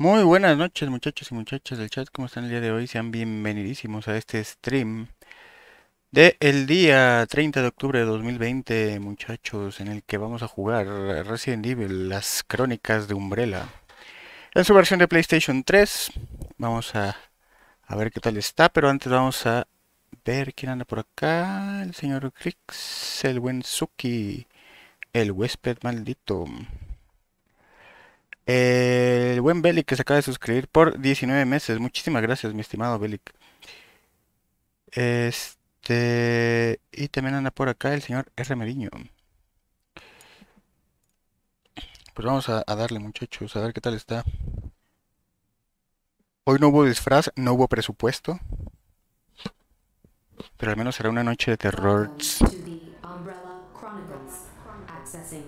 Muy buenas noches muchachos y muchachas del chat, ¿cómo están el día de hoy? Sean bienvenidísimos a este stream de el día 30 de octubre de 2020, muchachos, en el que vamos a jugar Resident Evil, las crónicas de Umbrella. En su versión de PlayStation 3, vamos a, a ver qué tal está, pero antes vamos a ver quién anda por acá, el señor Krix, el buen Suki, el huésped maldito. El buen Belic que se acaba de suscribir por 19 meses. Muchísimas gracias, mi estimado Belic. Este. Y también anda por acá el señor R. Meriño. Pues vamos a, darle, muchachos, a ver qué tal está. Hoy no hubo disfraz, no hubo presupuesto. Pero al menos será una noche de terror. to the Umbrella Chronicles. Accessing file number 249811149RC.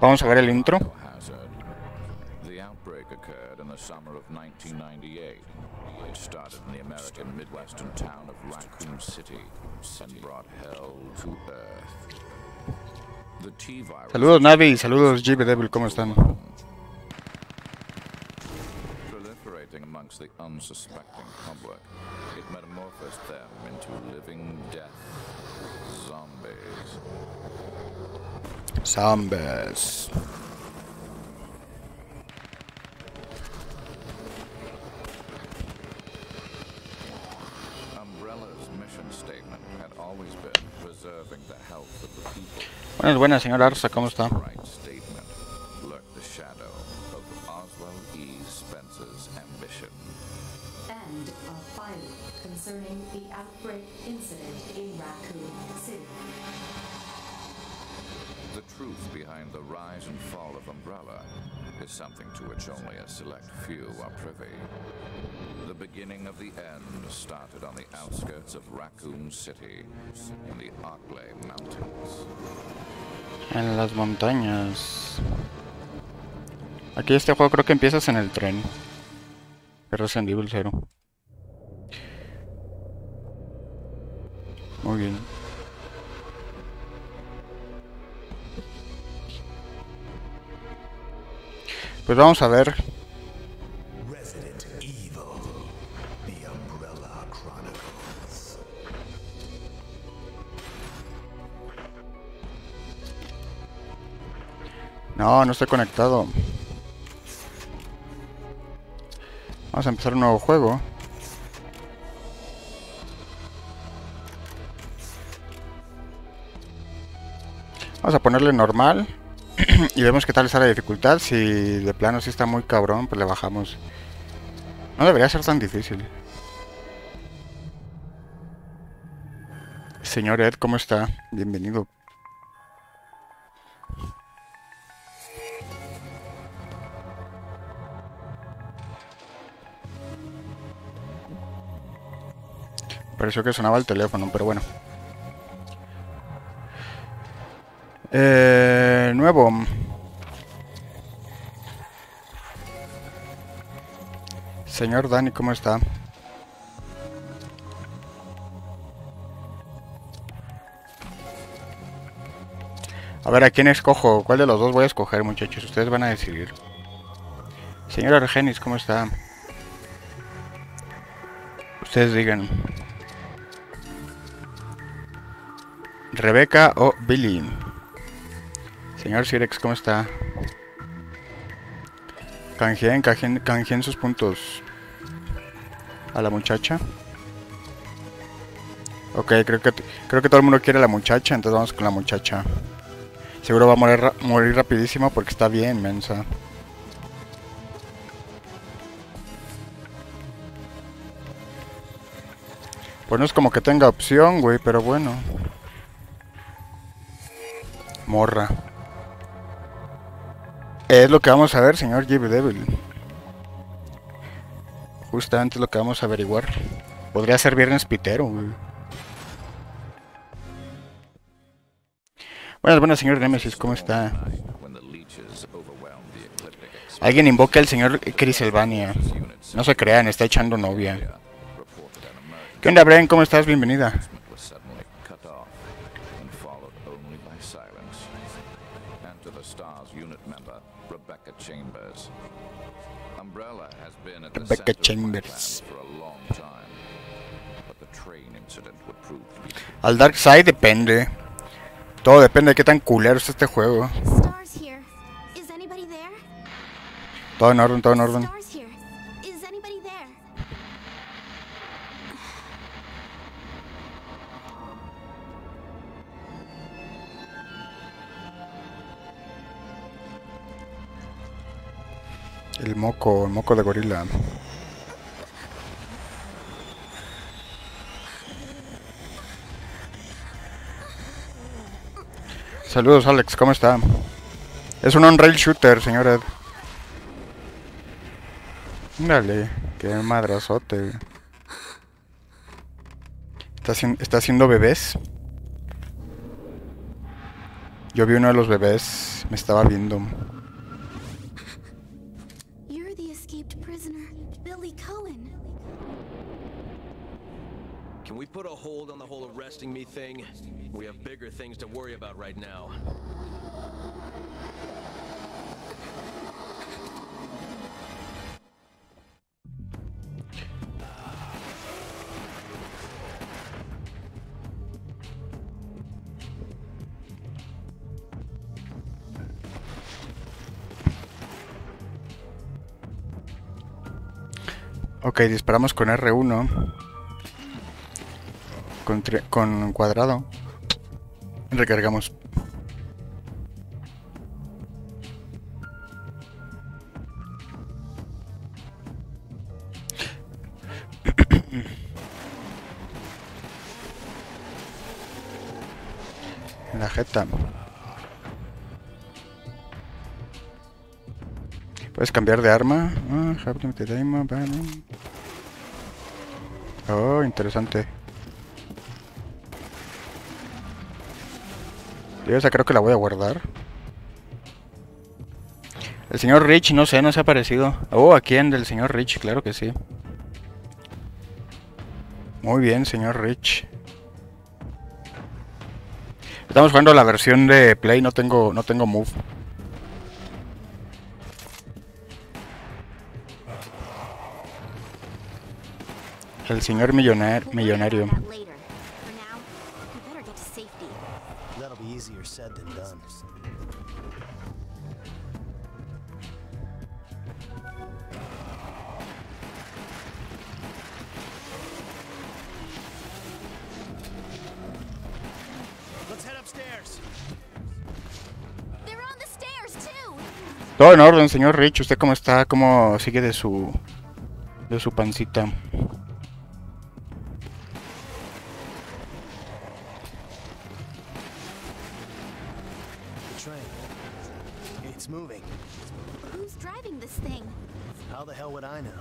Vamos a ver el intro. The outbreak occurred in the summer of 1998. It started in the American Midwestern town of Raccoon City and brought hell to earth. Saludos Navi, saludos GB Devil, ¿cómo están? proliferating amongst the unsuspecting public. It metamorphosed them into living death zombies. Zombies. Umbrella's mission statement had always been preserving the health of the people. Buenas, buenas, señor Arza, ¿cómo está? Something to which only a select few are privy. The beginning of the end started on the outskirts of Raccoon City in the Arklay Mountains. En las montañas. Aquí este juego creo que empiezas en el tren. De Resident Evil 0. Muy bien. Pues vamos a ver. No, no estoy conectado. Vamos a empezar un nuevo juego. Vamos a ponerle normal. y vemos qué tal está la dificultad. Si de plano sí está muy cabrón, pues le bajamos. No debería ser tan difícil. Señor Ed, ¿cómo está? Bienvenido. Pareció que sonaba el teléfono, pero bueno. Eh, nuevo. Señor Dani, ¿cómo está? A ver, ¿a quién escojo? ¿Cuál de los dos voy a escoger, muchachos? Ustedes van a decidir. Señor Argenis, ¿cómo está? Ustedes digan. Rebeca o Billy. Señor Sirex, ¿cómo está? Canjeen, canjeen, canjeen sus puntos. A la muchacha. Ok, creo que, creo que todo el mundo quiere a la muchacha, entonces vamos con la muchacha. Seguro va a morir, morir rapidísimo porque está bien mensa. Pues no es como que tenga opción, güey, pero bueno. Morra. Es lo que vamos a ver, señor Jimmy Devil. Justamente es lo que vamos a averiguar. Podría ser viernes pitero, güey. Buenas, buenas, señor Nemesis, ¿cómo está? Alguien invoca al señor Criselvania. No se crean, está echando novia. ¿Qué onda, Brian? ¿Cómo estás? Bienvenida. To be Al Dark Side depende. Todo depende de qué tan culero está este juego. Todo en orden, todo en orden. El moco, el moco de gorila. Saludos Alex, ¿cómo está? Es un on-rail shooter, señor Ed. Dale, qué madrazote. ¿Está, haci- ¿Está haciendo bebés? Yo vi uno de los bebés, me estaba viendo. Hold on the whole arresting me thing? We have bigger things to worry about right now. Ok, disparamos con R1. Con, con cuadrado. Recargamos. La jeta. Puedes cambiar de arma. Ah. Oh, interesante. Yo esa creo que la voy a guardar. El señor Rich, no sé, no se ha aparecido. Oh, ¿a quién? Del señor Rich, claro que sí. Muy bien, señor Rich. Estamos jugando la versión de Play, no tengo, no tengo move. El señor millonar- We'll worry millonario. Todo en orden, señor Rich. ¿Usted cómo está? ¿Cómo sigue de su de su pancita? The train. It's moving. Who's driving this thing? How the hell would I know?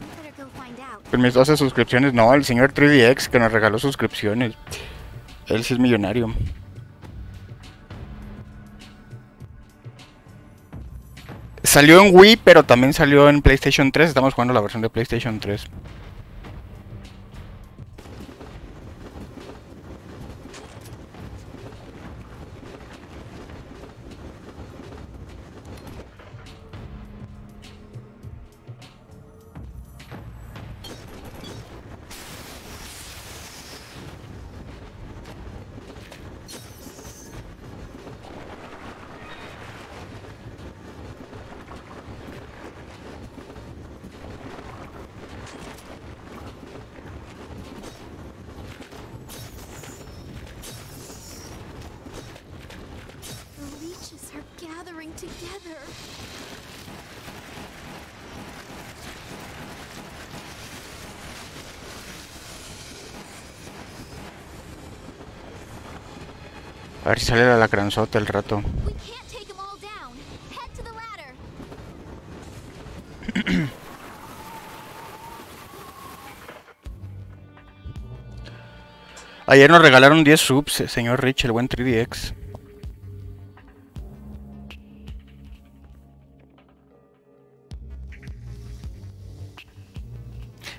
We better go find out. Con mis 12 suscripciones, no, el señor 3DX que nos regaló suscripciones. Él sí es millonario. Salió en Wii, pero también salió en PlayStation 3. Estamos jugando la versión de PlayStation 3. A ver si sale la lacranzota el rato. Ladder. Ayer nos regalaron 10 subs, eh, señor Rich, el buen 3DX.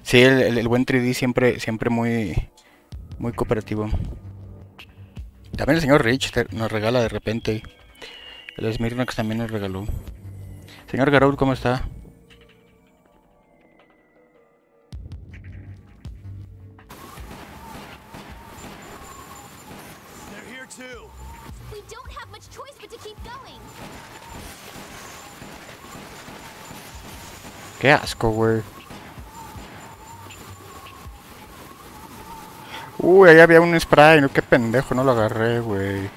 Sí, el, el- el buen 3D siempre, siempre muy, muy cooperativo. También el señor Rich nos regala de repente. El Smirnox también nos regaló. Señor Garou, ¿cómo está? Here too. Uy, ahí había un spray, no, qué pendejo, no lo agarré, güey.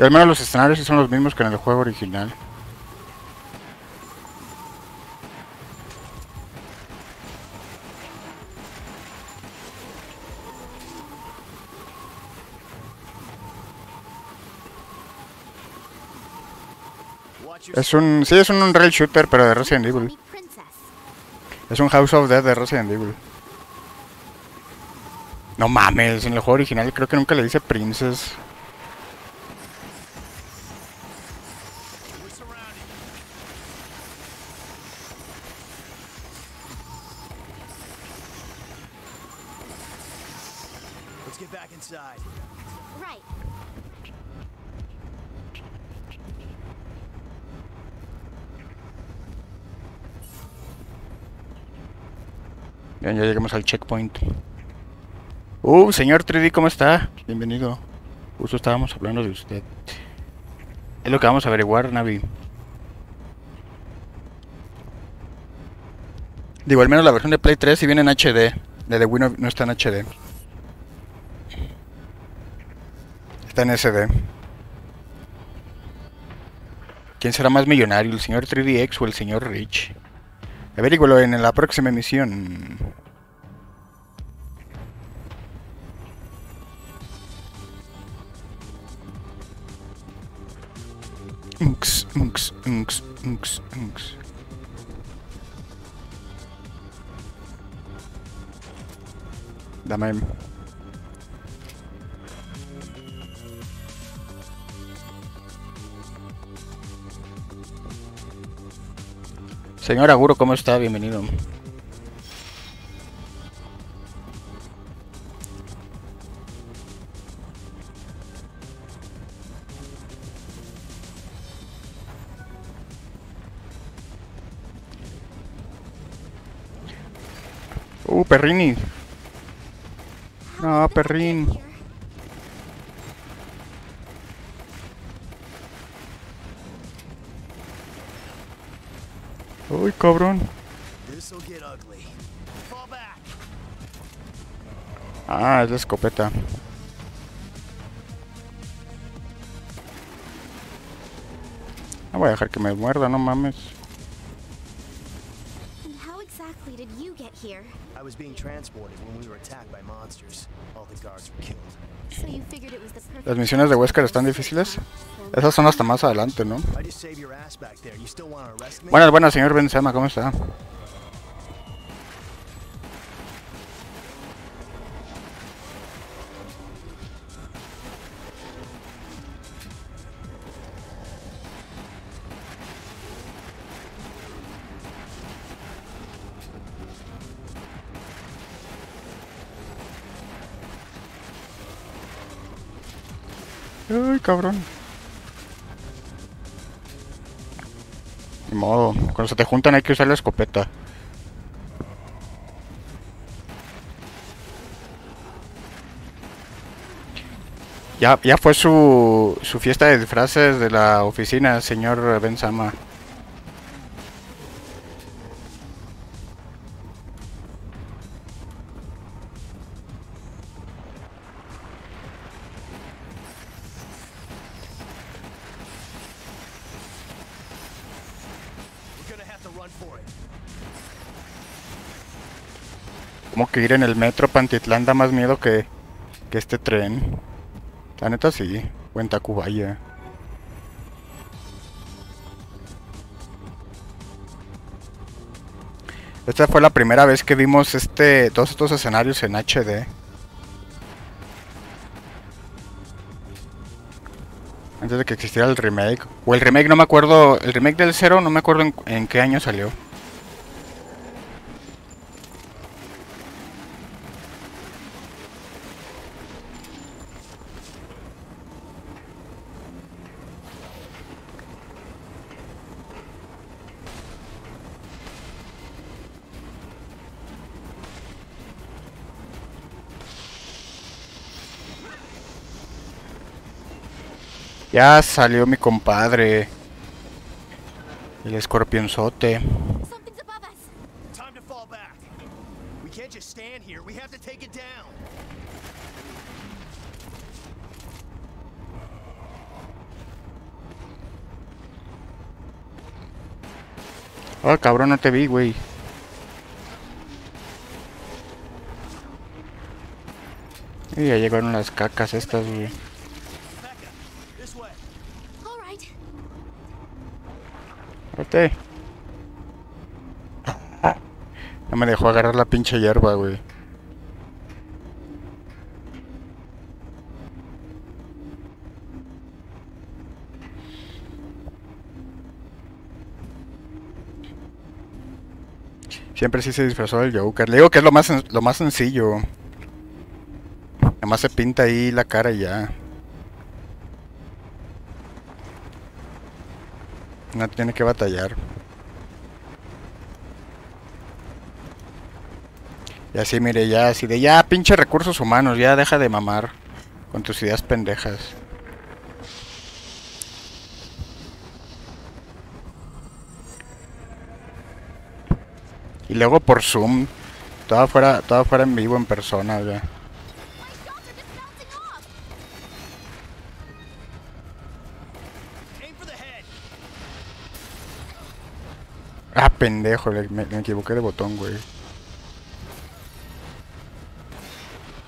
Y al menos los escenarios son los mismos que en el juego original. Es un, sí, es un rail shooter, pero de Resident Evil. Es un House of Dead de Resident Evil. No mames, en el juego original creo que nunca le dice Princess. Al checkpoint. Uh, señor 3D, ¿cómo está? Bienvenido. Justo estábamos hablando de usted. Es lo que vamos a averiguar, Navi. Digo, al menos la versión de Play 3 si viene en HD. De Wii no, no está en HD. Está en SD. ¿Quién será más millonario, el señor 3DX o el señor Rich? Averígualo en la próxima emisión. Señor Aguro, ¿cómo está? Bienvenido. Uh, Perrini. No, Perrin. Cabrón. Ah, es la escopeta. No voy a dejar que me muerda, no mames. And how exactly did you get here? I was being transported when we were attacked by monsters. All the guards were killed. So you figured it was the perfect Las misiones de Wesker están difíciles. Esas son hasta más adelante, ¿no? I just saved your ass back there. You still Buenas, buenas, señor Benzema, ¿cómo está? Ay, cabrón. Modo, cuando se te juntan hay que usar la escopeta. Ya, ya fue su, su fiesta de disfraces de la oficina, señor Benzama. Que ir en el metro Pantitlán da más miedo que, que este tren. La neta sí, buen Tacubaya. Esta fue la primera vez que vimos este todos estos escenarios en HD. Antes de que existiera el remake. O el remake no me acuerdo. El remake del 0 no me acuerdo en, en qué año salió. Ya salió mi compadre. El escorpionzote. Something's above us. Time to fall back. We can't just stand here. We have to take it down. Oh, cabrón, no te vi, güey. Y ya llegaron las cacas estas, güey. Becca, this way. All right. No me dejó agarrar la pinche hierba, güey. Siempre sí se disfrazó del Joker. Le digo que es lo más, lo más sencillo. Nada más se pinta ahí la cara y ya. No tiene que batallar. Y así, mire, ya, así de ya, pinche recursos humanos, ya deja de mamar con tus ideas pendejas. Y luego por Zoom, toda fuera, toda fuera en vivo, en persona, ya. Pendejo, me equivoqué de botón, güey.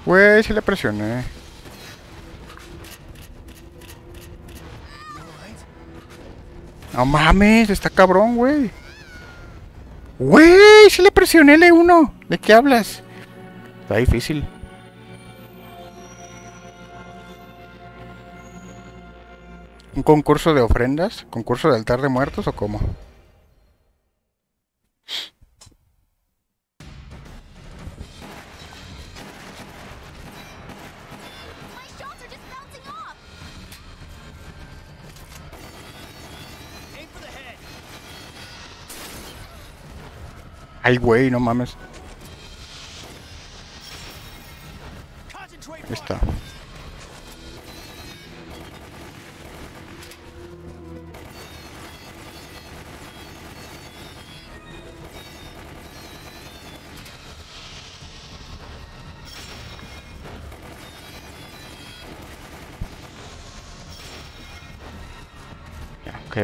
Güey, sí le presioné. No mames, está cabrón, güey. Güey, sí le presioné L1. ¿De qué hablas? Está difícil. ¿Un concurso de ofrendas? ¿Concurso de altar de muertos o cómo? Ay, güey, no mames. Ahí está.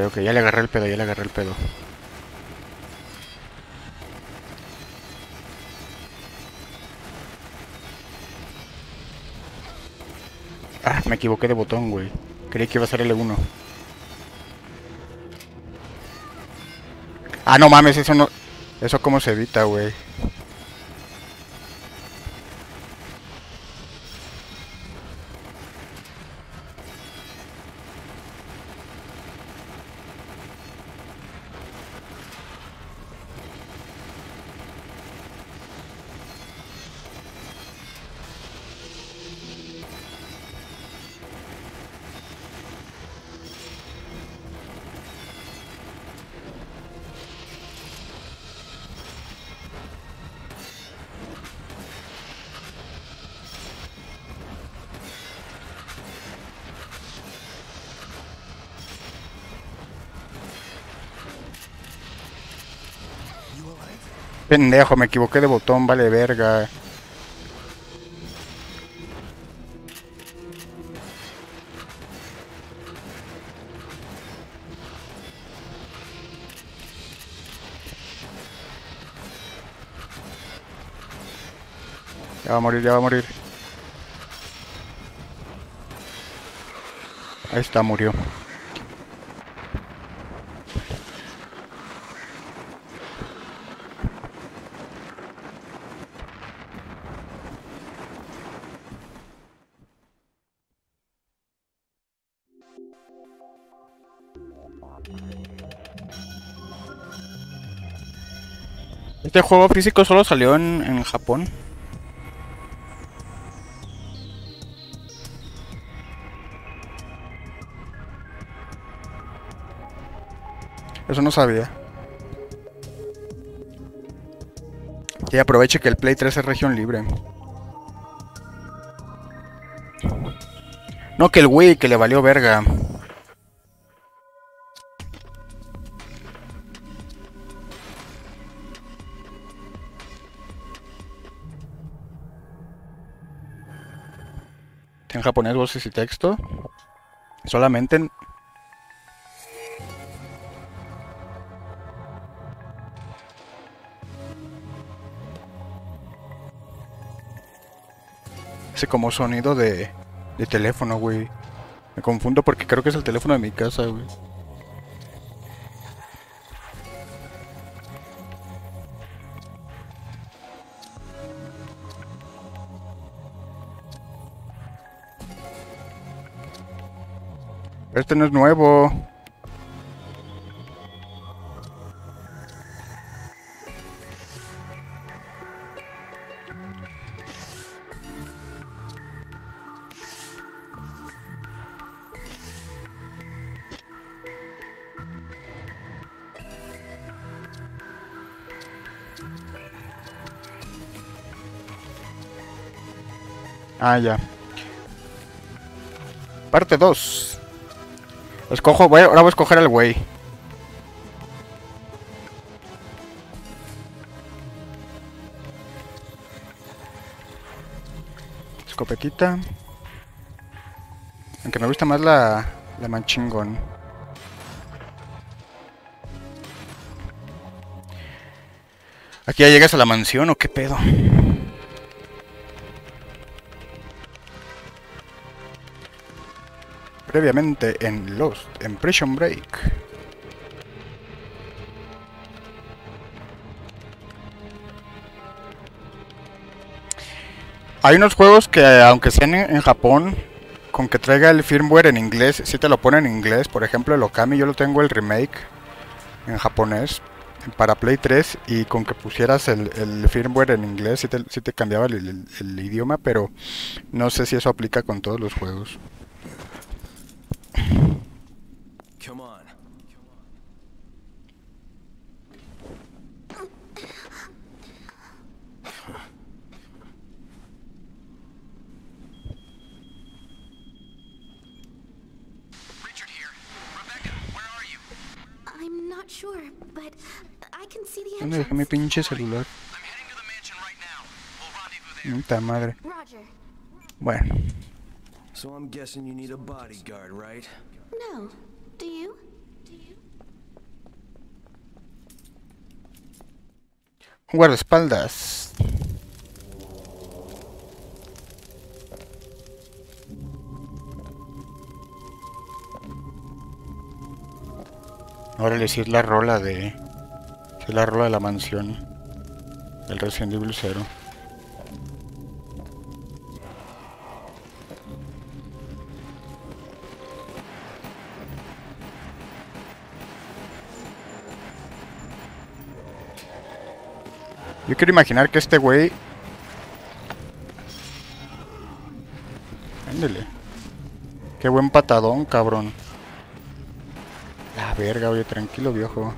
Ok, ya le agarré el pedo, ya le agarré el pedo. Me equivoqué de botón, güey. Creí que iba a ser L1. Ah, no mames, eso no... Eso cómo se evita, güey. Pendejo, me equivoqué de botón, vale verga. Ya va a morir, ya va a morir. Ahí está, murió. Este juego físico solo salió en, en Japón. Eso no sabía. Y aproveche que el Play 3 es región libre. No que el Wii, que le valió verga. En japonés voces y texto. Solamente en... Ese como sonido de, de teléfono, güey. Me confundo porque creo que es el teléfono de mi casa, güey. Este no es nuevo. Ah, ya. Parte 2. Escojo, ahora voy a escoger al güey. Escopetita. Aunque me gusta más la, la manchingón. ¿Aquí ya llegas a la mansión o qué pedo? Previamente en Lost, en Prison Break. Hay unos juegos que, aunque sean en, Japón, con que traiga el firmware en inglés, si te lo ponen en inglés. Por ejemplo, el Okami, yo lo tengo el remake en japonés para Play 3 y con que pusieras el, firmware en inglés, si te, sí te cambiaba el idioma, pero no sé si eso aplica con todos los juegos. Come on. Richard here. Rebecca, where are you? I'm not sure, but I can see the ¿Dónde dejé mi entrance. pinche celular? I'm heading to the mansion right now. We'll rendezvous there. Puta madre. Roger. Bueno, So I'm guessing you need a bodyguard, right? No. Do you? guardaespaldas. Ahora le sí es la rola de. Es la rola de la mansión. Del Resident Evil 0. Yo quiero imaginar que este güey. Ándele. Qué buen patadón, cabrón. La verga, oye, tranquilo, viejo.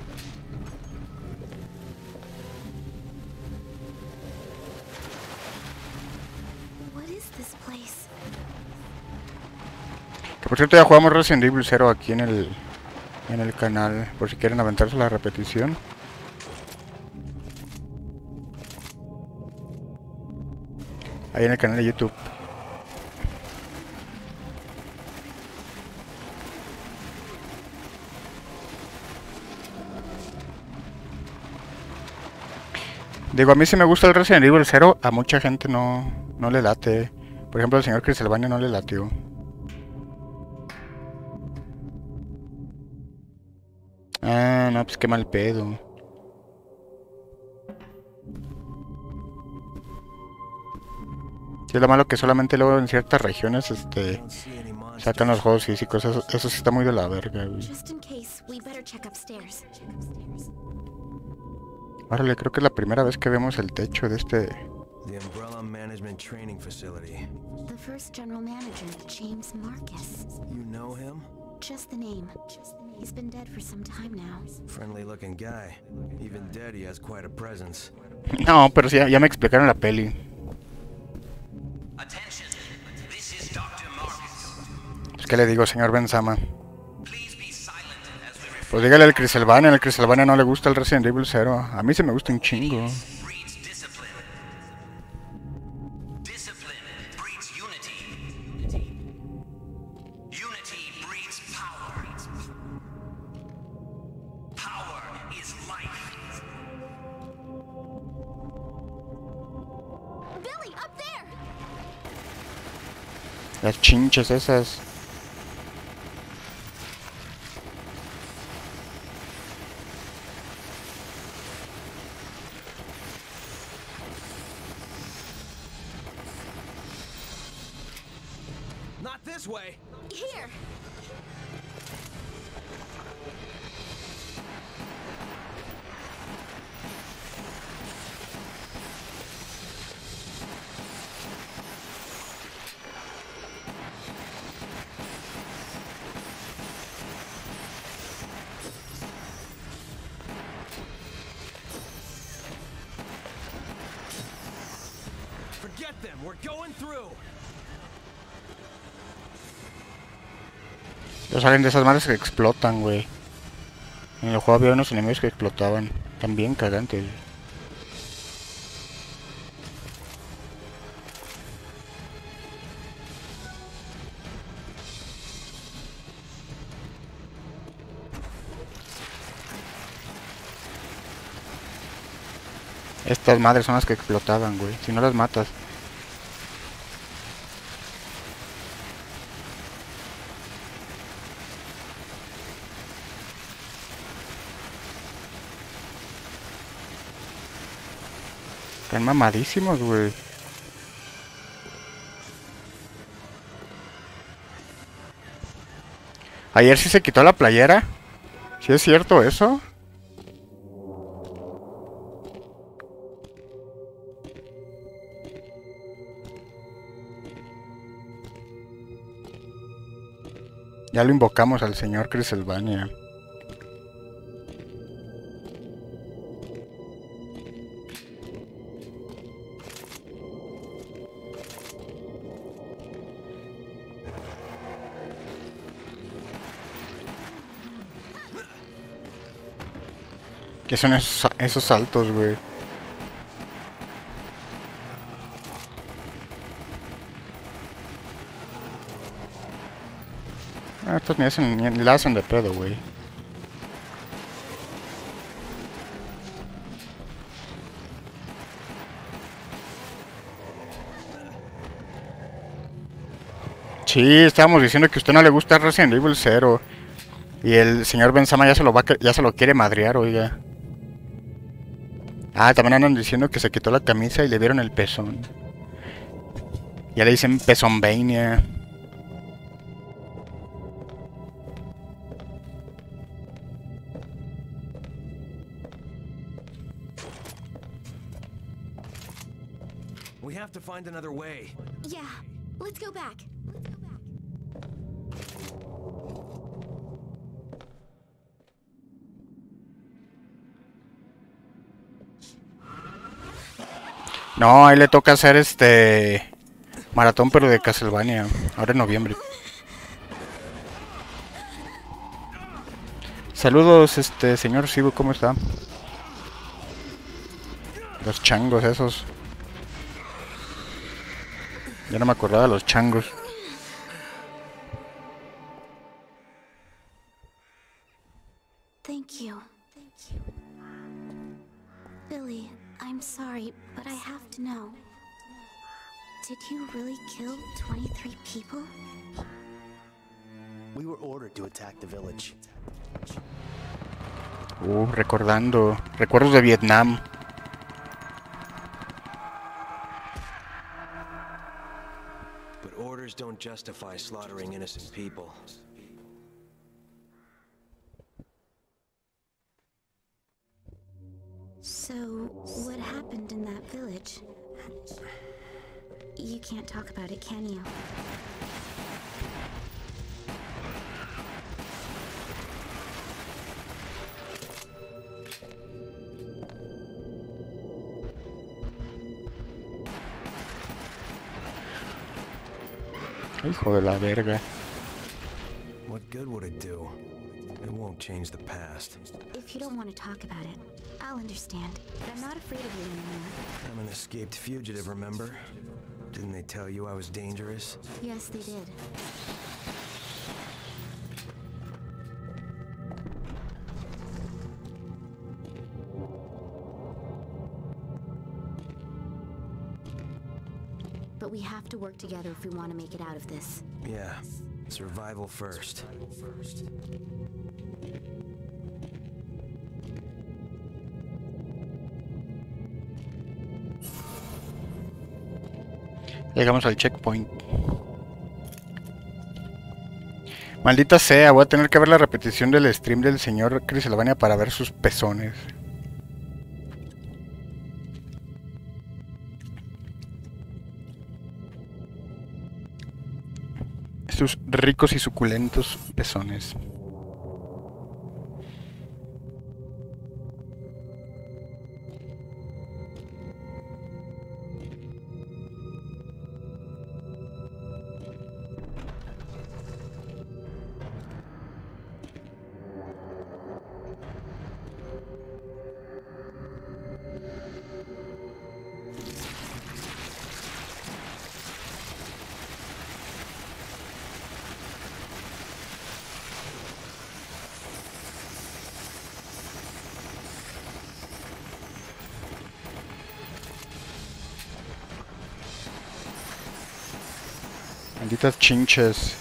Por cierto ya jugamos Resident Evil 0 aquí en el en el canal, por si quieren aventarse la repetición. Ahí en el canal de YouTube. Digo, a mí sí me gusta el Resident Evil 0, a mucha gente no, no le late. Por ejemplo, al señor Criselvania no le latió. No, pues qué mal pedo. Sí, es lo malo que solamente luego en ciertas regiones este sacan los juegos físicos. Eso, eso sí está muy de la verga, güey. Just. Órale, creo que es la primera vez que vemos el techo de este. The Umbrella Management Training Facility. The first general manager, James Marcus. You know him? Just the name. He's been dead for some time now. Friendly looking guy. Even dead, he has quite a presence. No, pero sí, ya, ya me explicaron la peli. Attention. This is Dr. Marcus. Pues, ¿Qué le digo, señor Benzama? Please be silent as we refer Pues dígale al Criselvania, al Criselvania no le gusta el Resident Evil 0. A mí se me gusta un chingo. Chinches esas. De esas madres que explotan, güey. En el juego había unos enemigos que explotaban. También cagantes. Estas madres son las que explotaban, güey. Si no las matas. Mamadísimos, güey. Ayer sí se quitó la playera. ¿Sí es cierto eso? Ya lo invocamos al señor Criselvania. Son esos, esos saltos, güey? Ah, estos ni, hacen, ni, la hacen de pedo, güey. Sí, estábamos diciendo que a usted no le gusta Resident Evil 0. Y el señor Benzama ya se lo va ya se lo quiere madrear, oiga. Ah, también andan diciendo que se quitó la camisa y le vieron el pezón. Ya le dicen pezonvania. We have to find another way. Yeah, let's go back. Let's go back. No, ahí le toca hacer este maratón pero de Castlevania, ahora en noviembre. Saludos, este señor Sibu, ¿cómo está? Los changos esos. Ya no me acordaba de los changos. Recuerdos de Vietnam. But orders don't justify slaughtering innocent people. Understand. I'm not afraid of you anymore. I'm an escaped fugitive, remember? Didn't they tell you I was dangerous? Yes, they did. But we have to work together if we want to make it out of this. Yeah. Survival first. Llegamos al checkpoint. Maldita sea, voy a tener que ver la repetición del stream del señor Chris Albania para ver sus pezones. Sus ricos y suculentos pezones. Malditas chinches.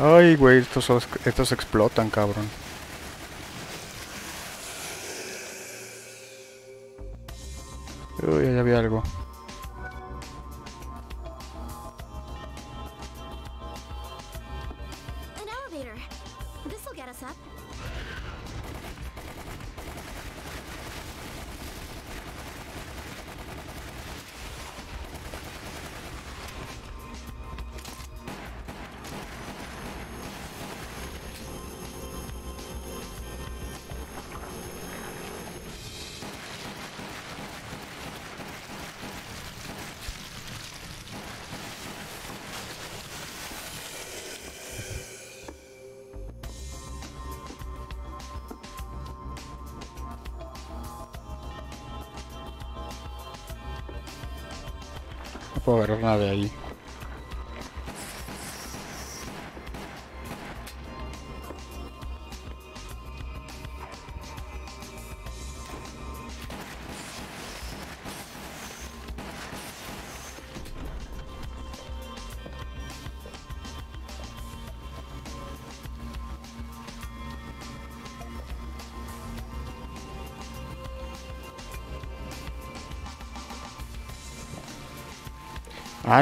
Ay, güey, estos, os- estos explotan, cabrón.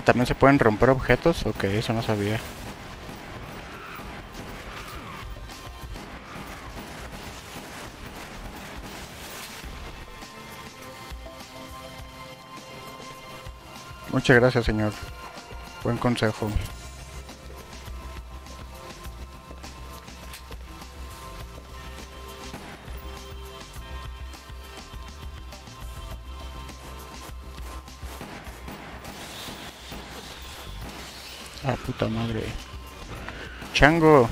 Ah, también se pueden romper objetos. Ok, eso no sabía. Muchas gracias, señor. Buen consejo. Chango.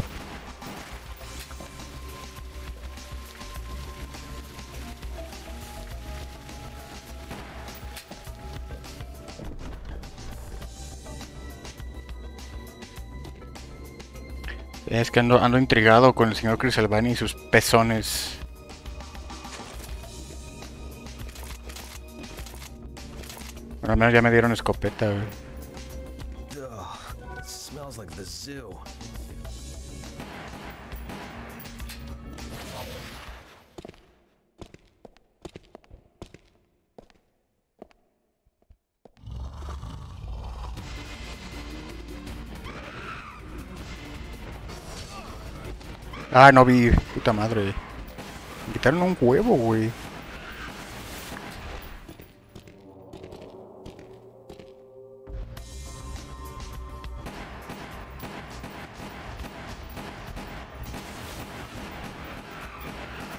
Es que ando, ando intrigado con el señor Chris Albani y sus pezones. Al menos ya me dieron escopeta, güey. Ah, no vi. Puta madre. Me quitaron un huevo, güey.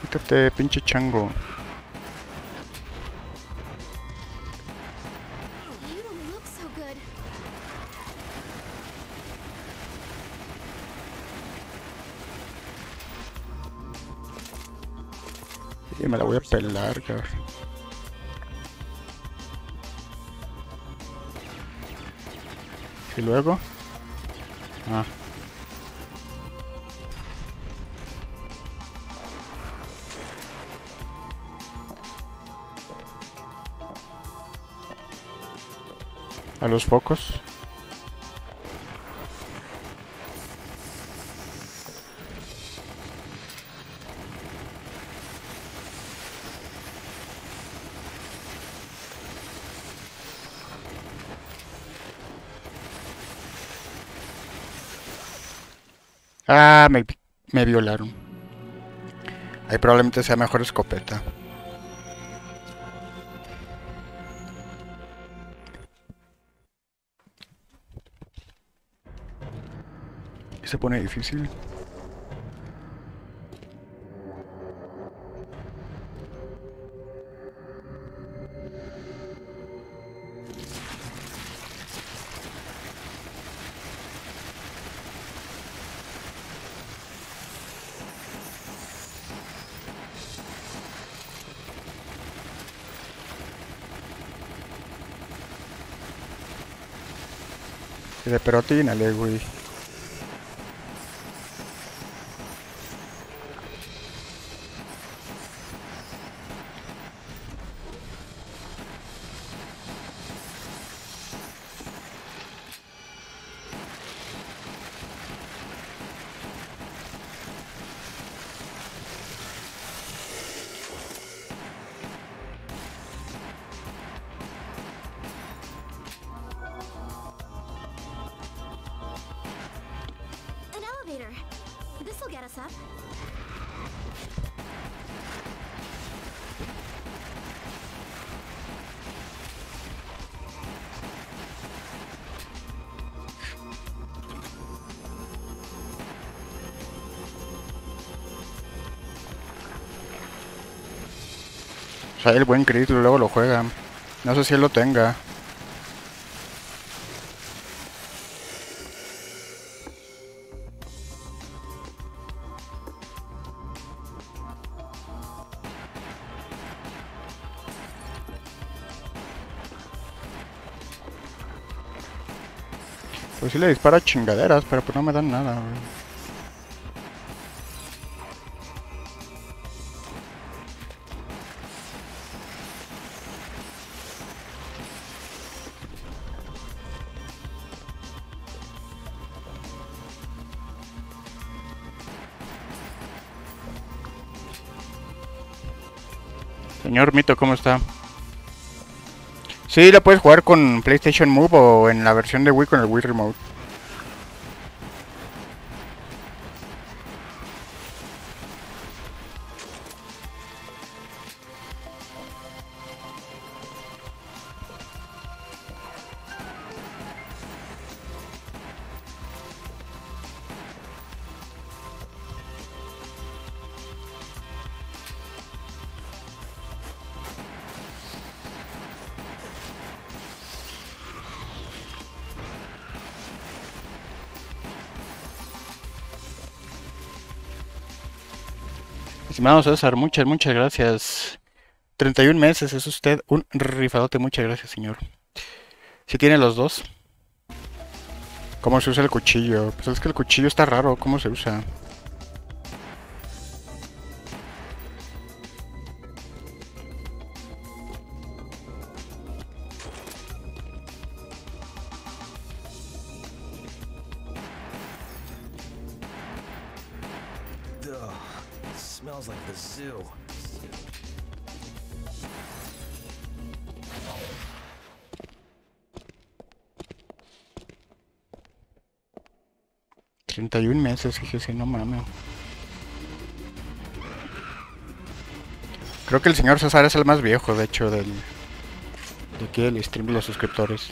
Quítate, pinche chango. Y me la voy a pelar, cabrón. Y luego. Ah. A los focos. Ah, me, me violaron. Ahí probablemente sea mejor escopeta. Se pone difícil. De perotínale, güey. El buen crit luego lo juega. No sé si él lo tenga. Pues sí le dispara chingaderas, pero pues no me dan nada, güey. Señor Mito, ¿cómo está? Sí, la puedes jugar con PlayStation Move o en la versión de Wii con el Wii Remote. Estimado César, muchas, muchas gracias. 31 meses, es usted un rifadote, muchas gracias, señor. Si tiene los dos. ¿Cómo se usa el cuchillo? Pues es que el cuchillo está raro, ¿cómo se usa? 31 meses, dije, fíjese, no mames. Creo que el señor César es el más viejo, de hecho, del, de aquí del stream de los suscriptores.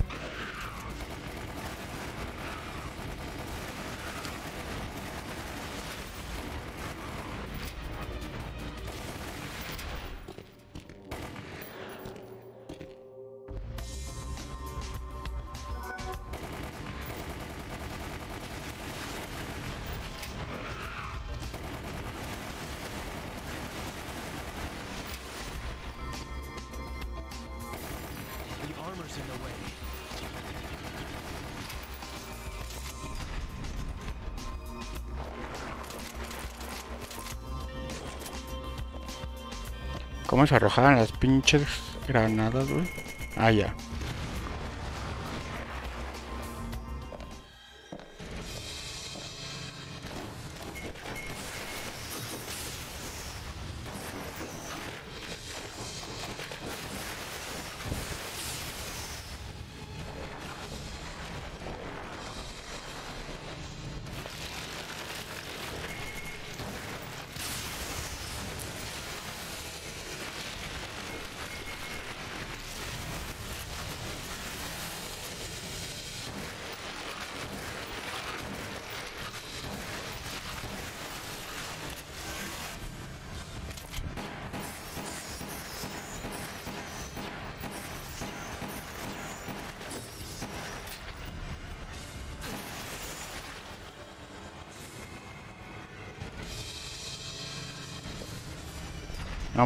¿Cómo se arrojaban las pinches granadas, güey? Ah, ya.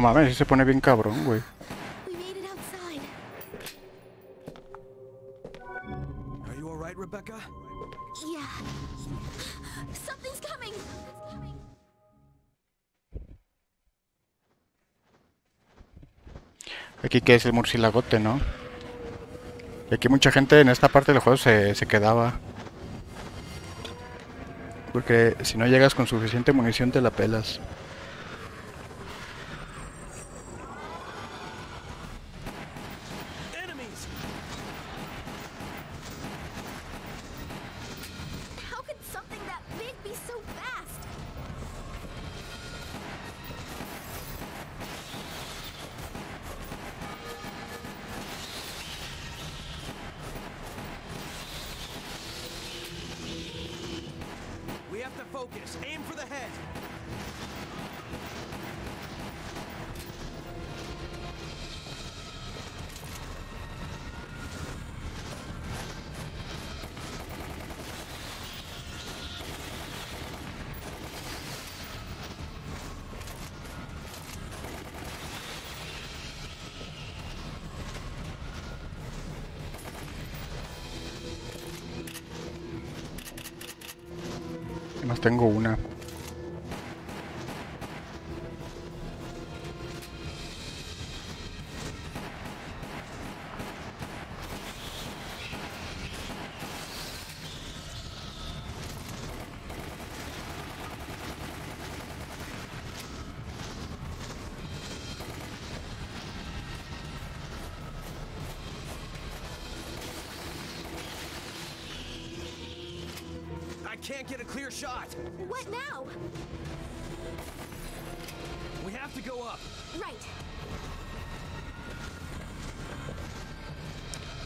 Mames, sí se pone bien cabrón, güey. We made it outside. Are you alright, Rebecca? Yeah. Something's coming. Aquí que es el murcielagote, ¿no? Y aquí mucha gente en esta parte del juego se, se quedaba. Porque si no llegas con suficiente munición te la pelas.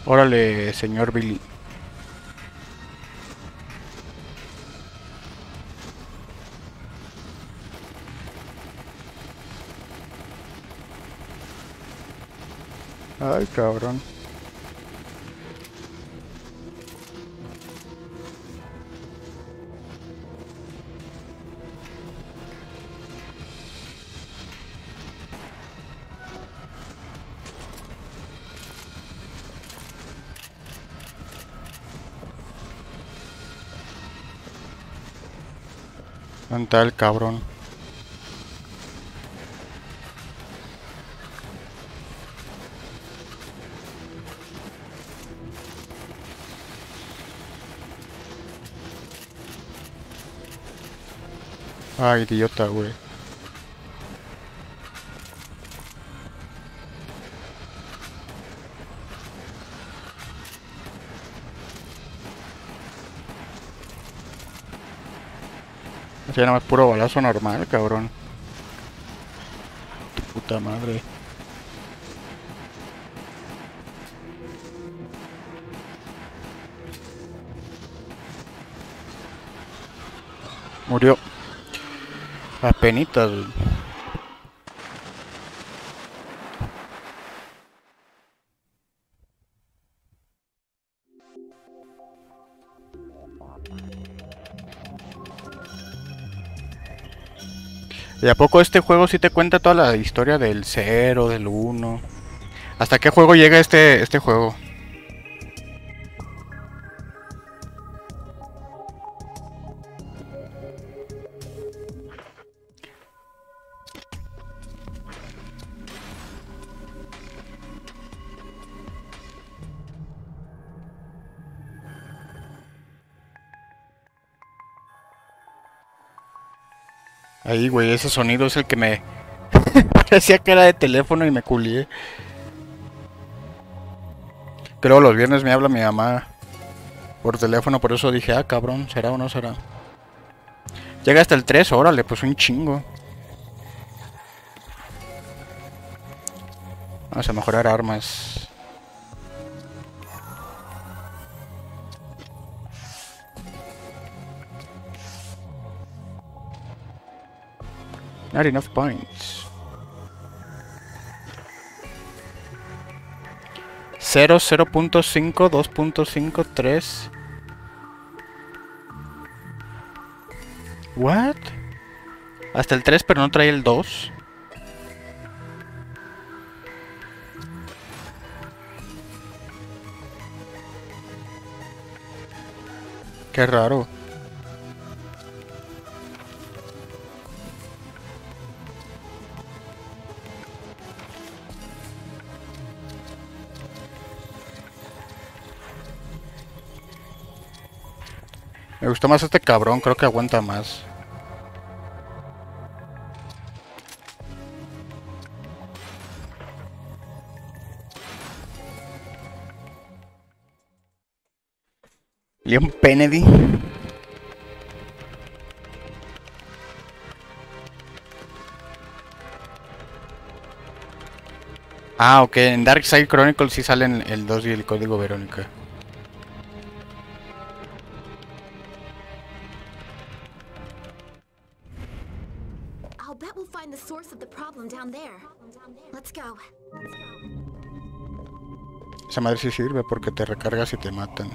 Órale, señor Billy. Ay, cabrón. Está el cabrón? Ay, idiota, güey. Ya nada más puro balazo normal, cabrón. Tu puta madre. Murió. Apenitas, güey. ¿Y a poco este juego sí te cuenta toda la historia del 0, del 1? ¿Hasta qué juego llega este, este juego? Ese sonido es el que me... Parecía que era de teléfono y me culié. Creo los viernes me habla mi mamá por teléfono, por eso dije, ah, cabrón, ¿será o no será? Llega hasta el 3, órale, pues un chingo. Vamos a mejorar armas. Not enough points. 0, 0.5, 2.5, 3. What? Hasta el 3 pero no trae el 2. Qué raro. Me gustó más este cabrón, creo que aguanta más. Leon Kennedy. Ah, ok, en Dark Side Chronicles sí salen el 2 y el código Verónica. There. Let's go. Esa madre sí sirve porque te recargas y te matan.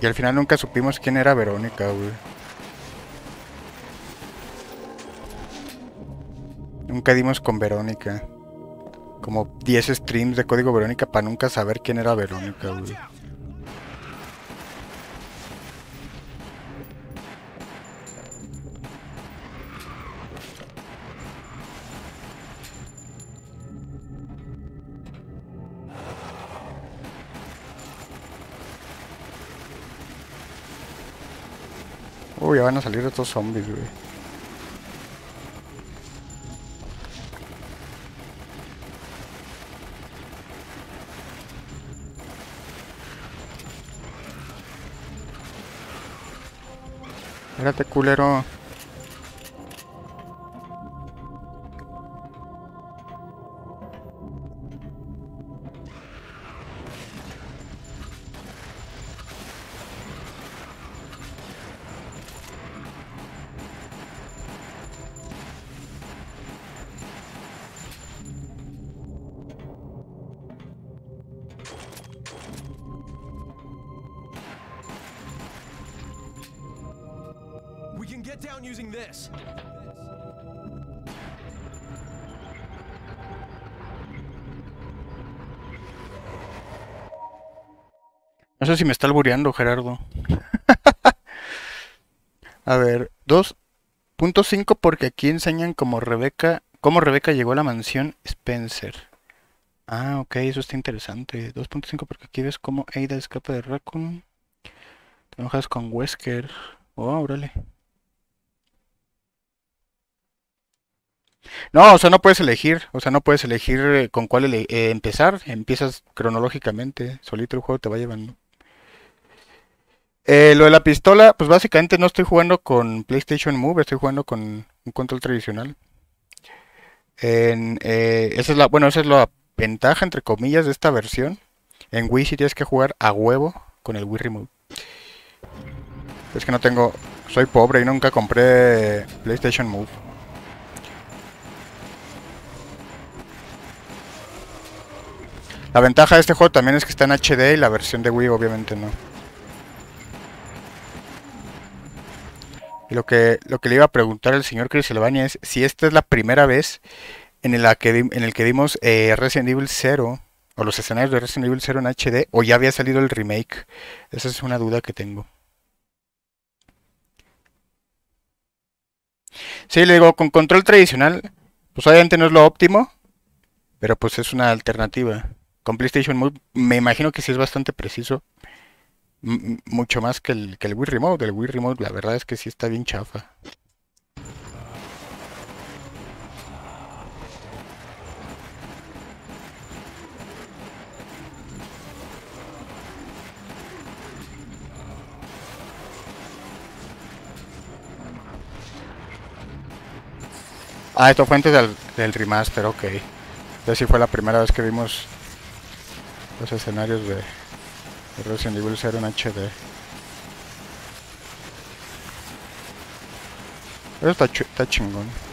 Y al final nunca supimos quién era Verónica, güey. Nunca dimos con Verónica. Como 10 streams de código Verónica para nunca saber quién era Verónica, güey. Uy, ya van a salir estos zombies, güey. Espérate, culero. Sé si me está albureando, Gerardo. A ver, 2.5 porque aquí enseñan como Rebeca, cómo Rebeca llegó a la mansión Spencer. Ah, ok, eso está interesante. 2.5 porque aquí ves cómo Ada escapa de Raccoon. Te enojas con Wesker. Oh, órale. No, o sea, no puedes elegir, o sea, no puedes elegir eh, con cuál eh, empezar, empiezas cronológicamente, solito el juego te va llevando. Eh, lo de la pistola, pues básicamente no estoy jugando con PlayStation Move, estoy jugando con un control tradicional. En, eh, esa es la, bueno, esa es la ventaja, entre comillas, de esta versión. En Wii sí tienes que jugar a huevo con el Wii Remote. Es que no tengo, soy pobre y nunca compré PlayStation Move. La ventaja de este juego también es que está en HD y la versión de Wii obviamente no. Y lo que, lo que le iba a preguntar al señor Chris Silvania es si esta es la primera vez en la que, en el que dimos eh, Resident Evil 0 o los escenarios de Resident Evil 0 en HD o ya había salido el remake. Esa es una duda que tengo. Sí, le digo, con control tradicional, pues obviamente no es lo óptimo, pero pues es una alternativa. Con PlayStation Move me imagino que sí es bastante preciso. Mucho más que el, que el Wii Remote. El Wii Remote la verdad es que sí está bien chafa. Ah, esto fue antes del, del remaster, ok. Entonces sí fue la primera vez que vimos los escenarios de Resident Evil 0 en HD. Eso está chingón.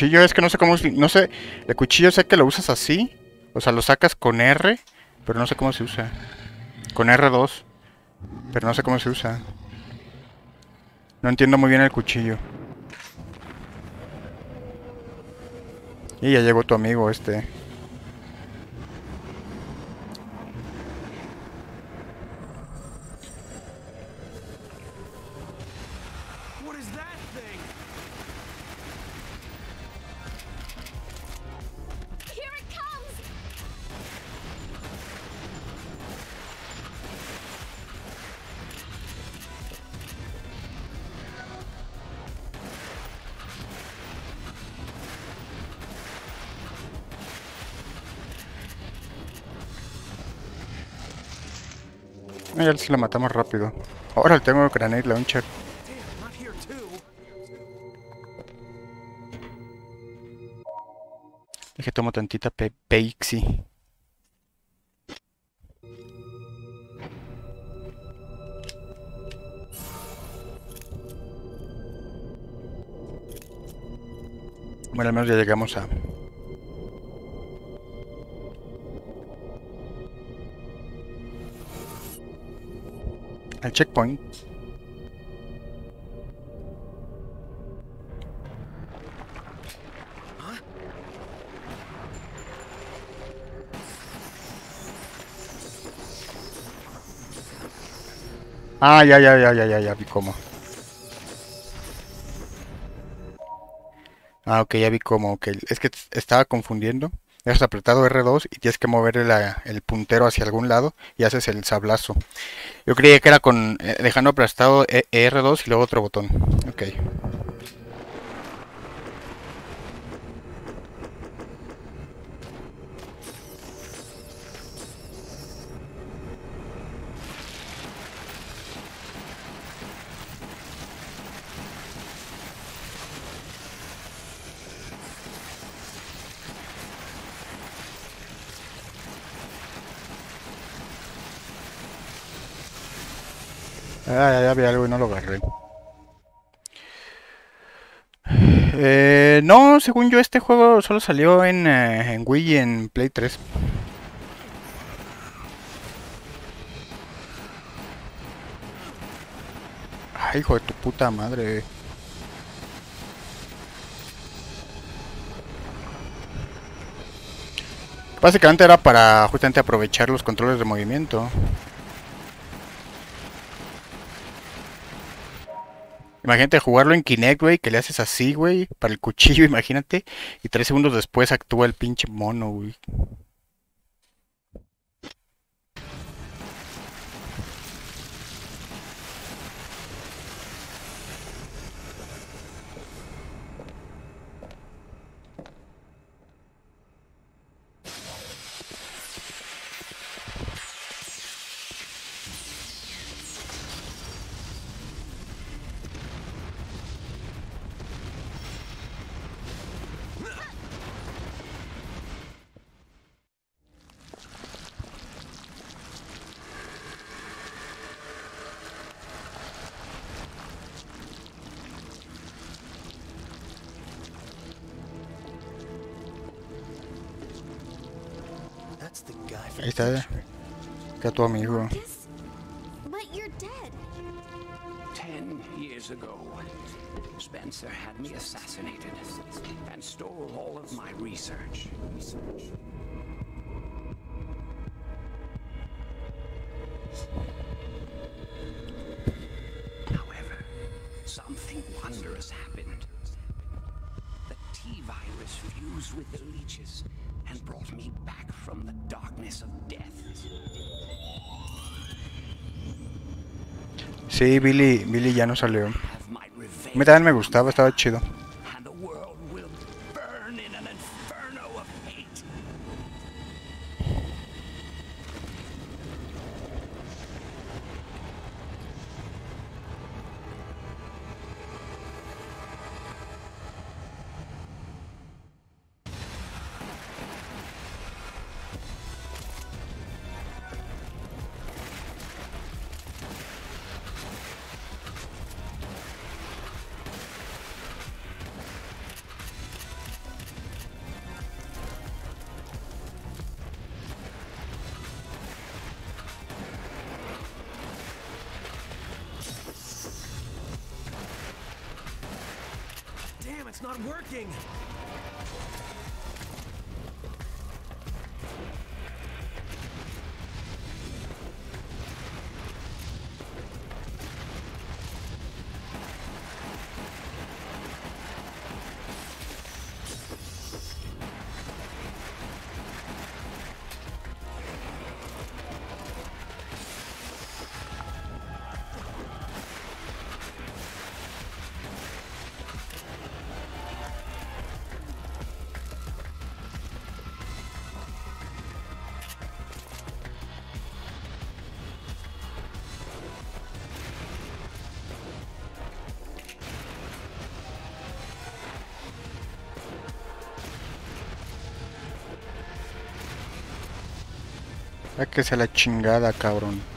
Cuchillo es que no sé cómo, no sé, el cuchillo sé que lo usas así, o sea, lo sacas con R, pero no sé cómo se usa. Con R2, pero no sé cómo se usa. No entiendo muy bien el cuchillo. Y ya llegó tu amigo este. Ya si la matamos rápido. Ahora tengo granate launcher. Too. Dije tomo tantita pe Peixi. Bueno, al menos ya llegamos a... Al checkpoint. Ah, ya, ya, ya, ya, ya, ya vi cómo. Ah, ok, ya vi cómo. ok. Es que estaba confundiendo. Dejas apretado R2 y tienes que mover la- el puntero hacia algún lado y haces el sablazo. Yo creía que era con eh, dejando apretado E- R2 y luego otro botón. Ok. Ah, ya, había algo y no lo agarré. Eh, no, según yo este juego solo salió en, eh, en Wii y en Play 3. Ay, hijo de tu puta madre. Básicamente era para justamente aprovechar los controles de movimiento. Imagínate jugarlo en Kinect, güey, que le haces así, güey, para el cuchillo, imagínate, y tres segundos después actúa el pinche mono, güey. But you're dead. Ten years ago, Spencer had me assassinated and stole all of my research. Sí, Billy, Billy ya no salió. A mí también me gustaba, estaba chido. Ya que sea la chingada, cabrón.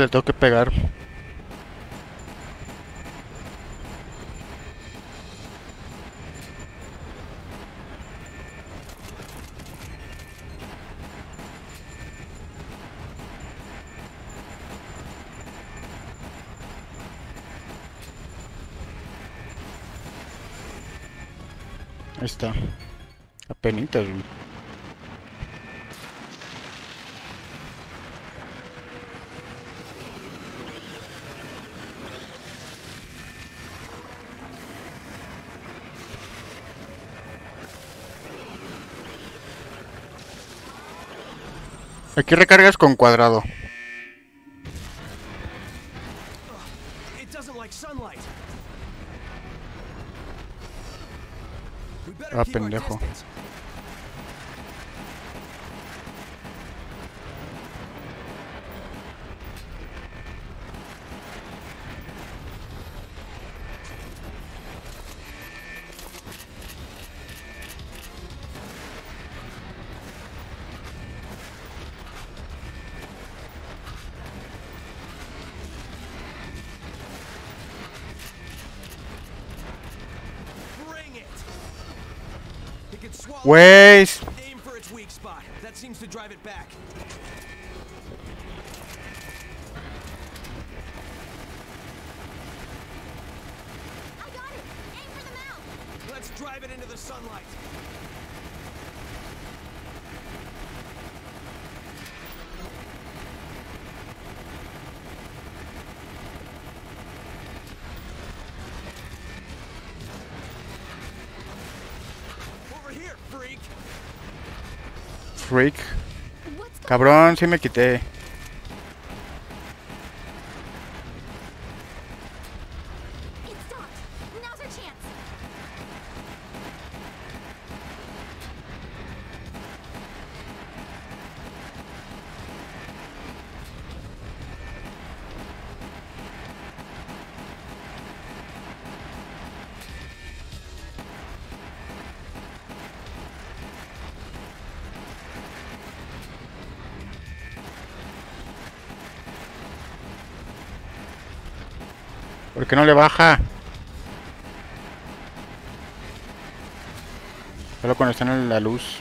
Le tengo que pegar. Ahí está. Apenitas, güey. Aquí recargas con cuadrado. Ah, pendejo. Güey. Aim for its weak spot. That seems to drive it back. Cabrón, sí me quité. Qué no le baja? Solo cuando está en la luz.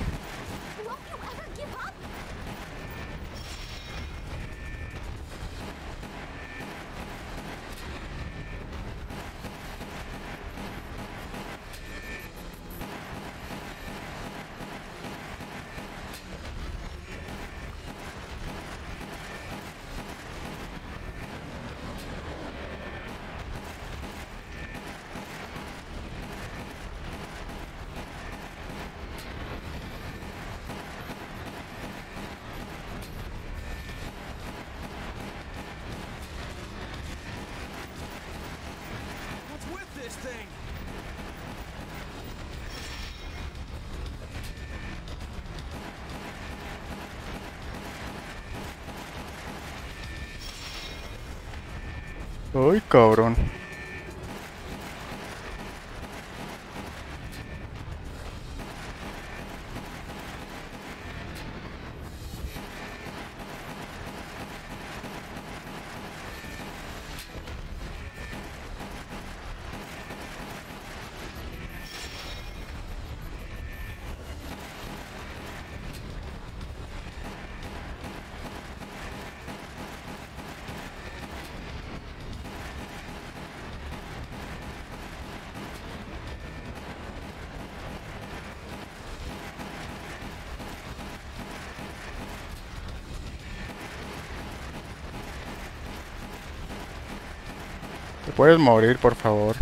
Cabrón. Puedes morir, por favor.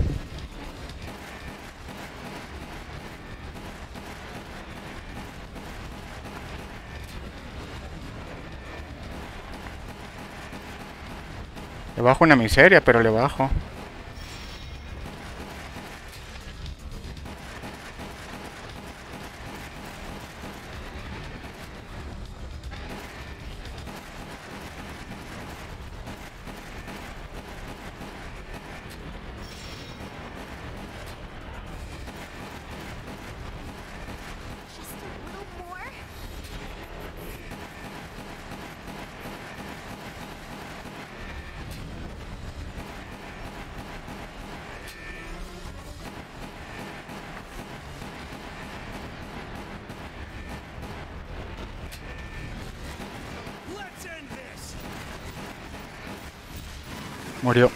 Le bajo una miseria, pero le bajo. Murió.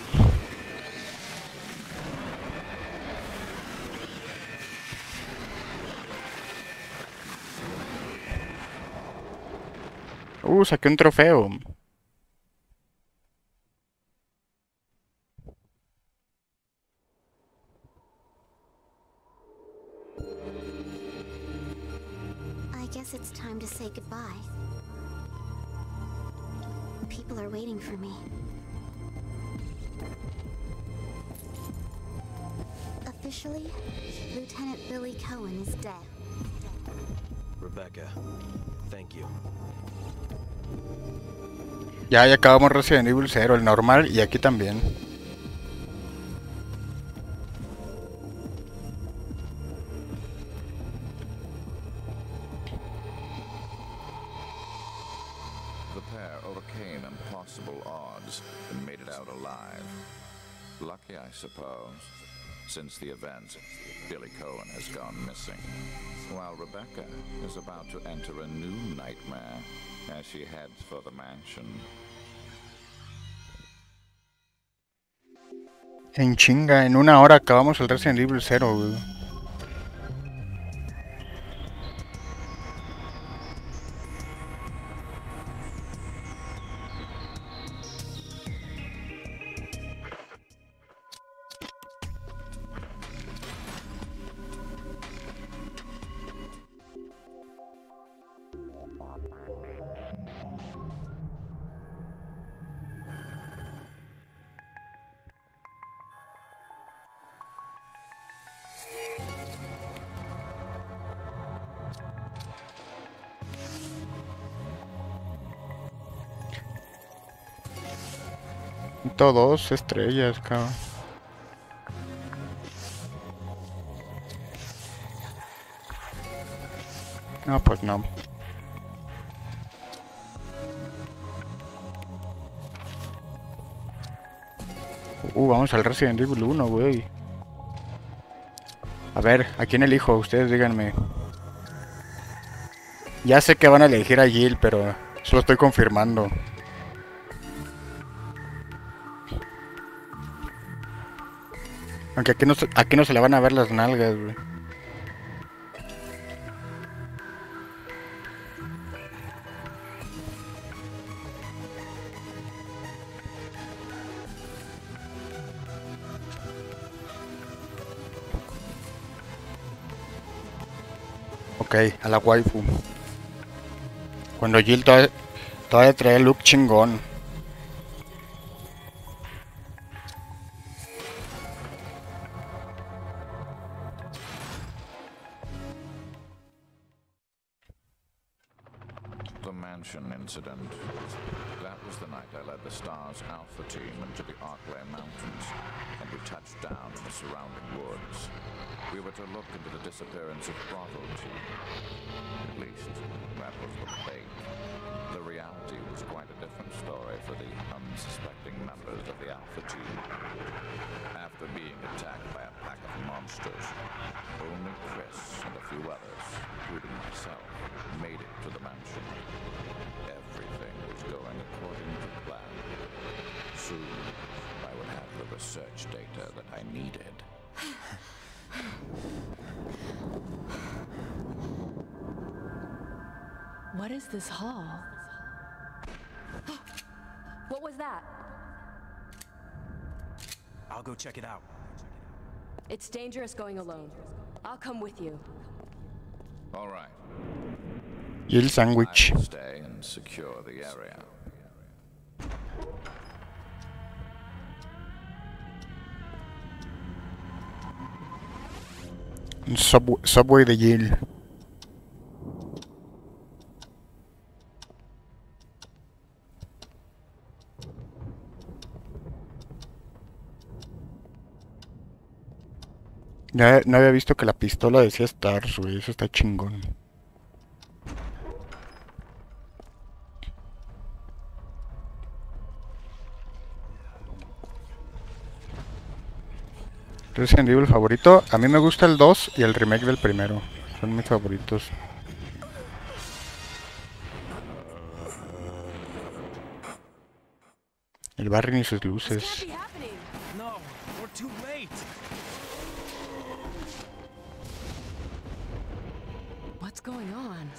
Uh, saqué un trofeo. Ya, ya acabamos Resident Evil 0, el normal y aquí también. Lucky, I suppose. Since the event, Billy Cohen has gone missing, while Rebecca is about to enter a new nightmare as she heads for the mansion. En chinga, en una hora acabamos el Resident Evil 0, güey. Dos estrellas, cabrón. No, pues no. Uh, vamos al Resident Evil 1, güey. A ver, ¿a quién elijo? Ustedes díganme. Ya sé que van a elegir a Jill, pero solo estoy confirmando. Aunque aquí no, se- aquí no se le van a ver las nalgas, güey. Ok, a la waifu. Cuando Jill todavía, todavía trae el look chingón. Dangerous going alone. I'll come with you. All right, Jill Sandwich. I stay and secure the area. Subway, subway de Jill. No había visto que la pistola decía Stars, güey. Eso está chingón. Resident Evil favorito. A mí me gusta el 2 y el remake del primero. Son mis favoritos. El barrio ni sus luces. What's going on?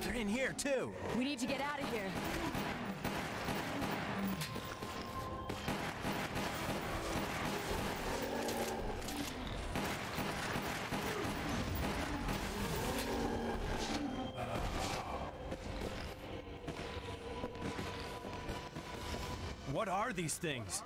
They're in here too. We need to get out of here. These things?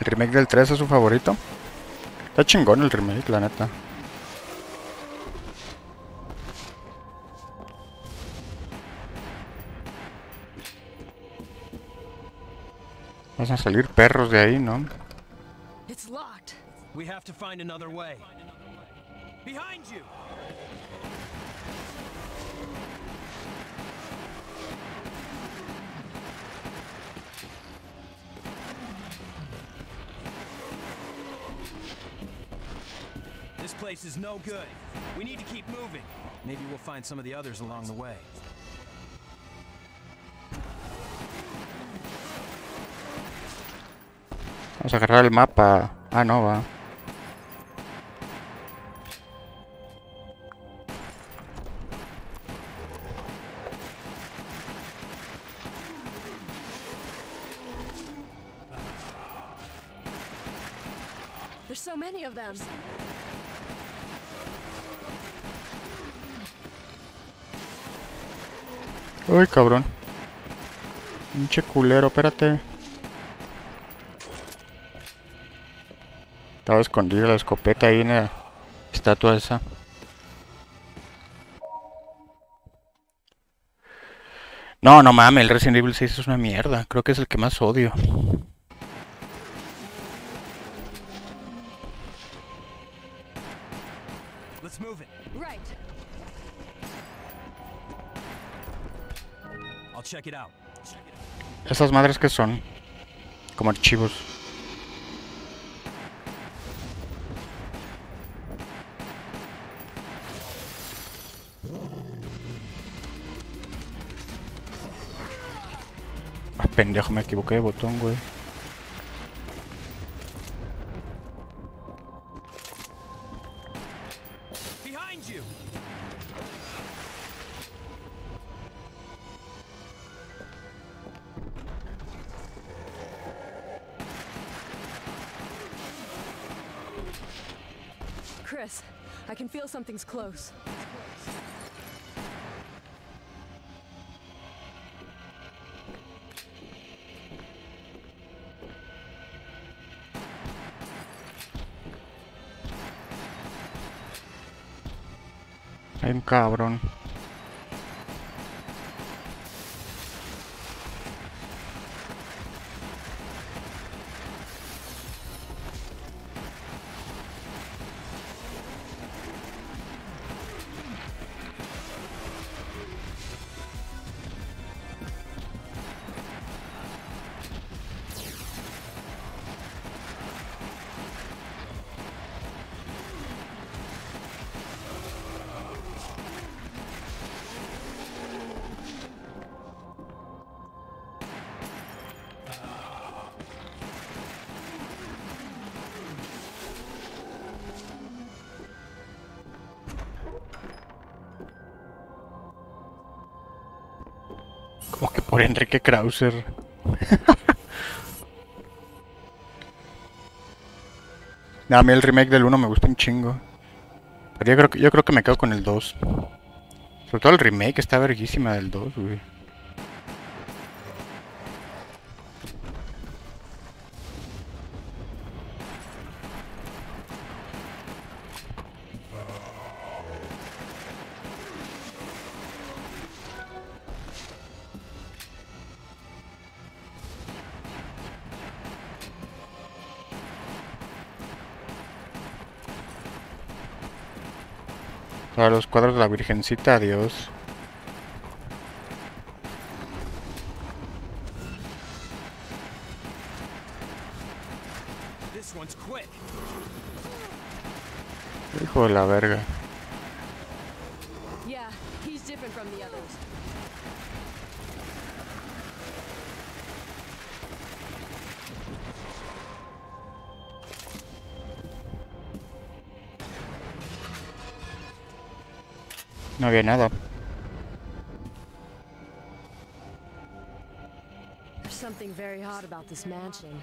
¿El remake del 3 es su favorito? Está chingón el remake, la neta. Vas a salir perros de ahí, ¿no? It's locked. We have to find another way. Behind you! Place is no good. We need to keep moving. Maybe we'll find some of the others along the way. Vamos a agarrar el mapa. Ah, no, va. Cabrón. Pinche culero, espérate. Estaba escondida la escopeta ahí en la estatua esa. No, no mames, el Resident Evil 6 es una mierda. Creo que es el que más odio. Esas madres que son como archivos. Ah, pendejo, me equivoqué de botón, güey. Close. Hay un cabrón. Enrique Krauser. No, a mí el remake del 1 me gusta un chingo. Pero yo creo que, yo creo que me quedo con el 2. Sobre todo el remake está verguísima del 2, güey. Para los cuadros de la Virgencita, adiós. Hijo de la verga. Había nada. There's something very hot about this mansion.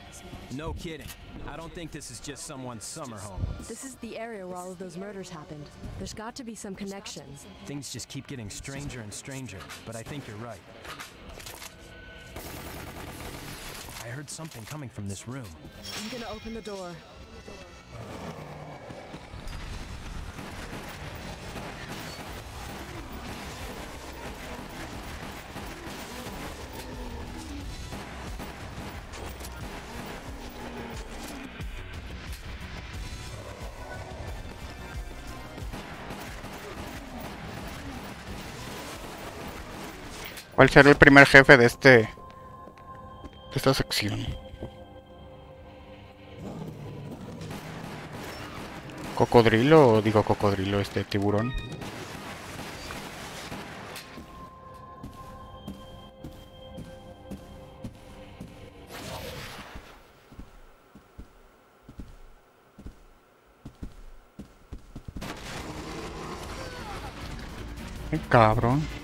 No kidding. I don't think this is just someone's summer home. This is the area where all of those murders happened. There's got to be some connection. Things just keep getting stranger and stranger, but I think you're right. I heard something coming from this room. I'm gonna open the door. ¿Cuál será el primer jefe de este... de esta sección? ¿Cocodrilo o digo cocodrilo este tiburón? Cabrón.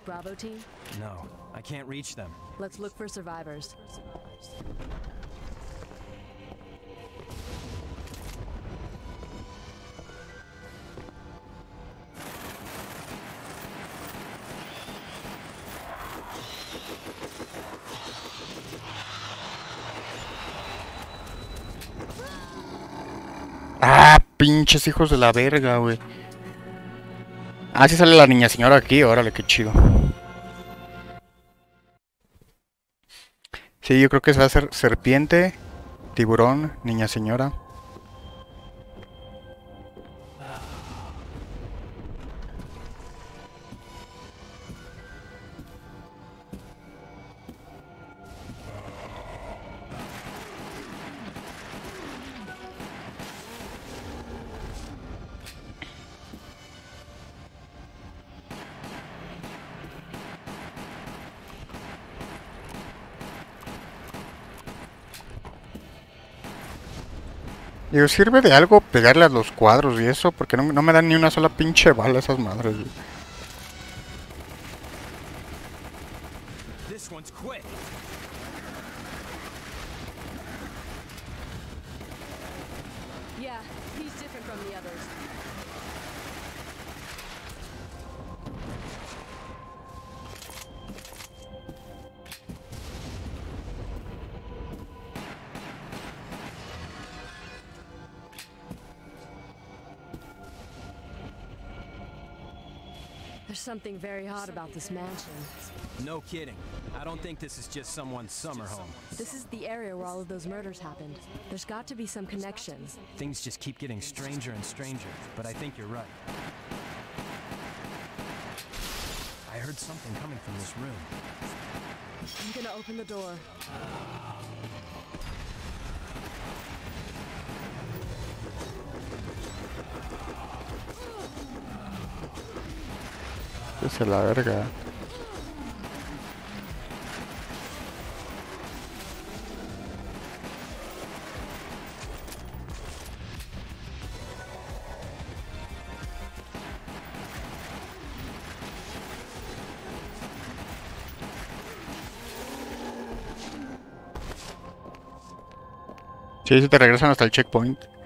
With Bravo team? No, I can't reach them. Let's look for survivors. Ah, pinches hijos de la verga, güey. Ah, sí sale la niña señora aquí, órale, qué chido. Sí, yo creo que va a hacer serpiente, tiburón, niña señora. ¿Sirve de algo pegarle a los cuadros y eso? Porque no, no me dan ni una sola pinche bala esas madres. About this mansion. No kidding. I don't think this is just someone's summer home. This is the area where all of those murders happened. There's got to be some connection. Things just keep getting stranger and stranger, but I think you're right. I heard something coming from this room. I'm gonna open the door. La verga. Sí, si te regresan hasta el checkpoint.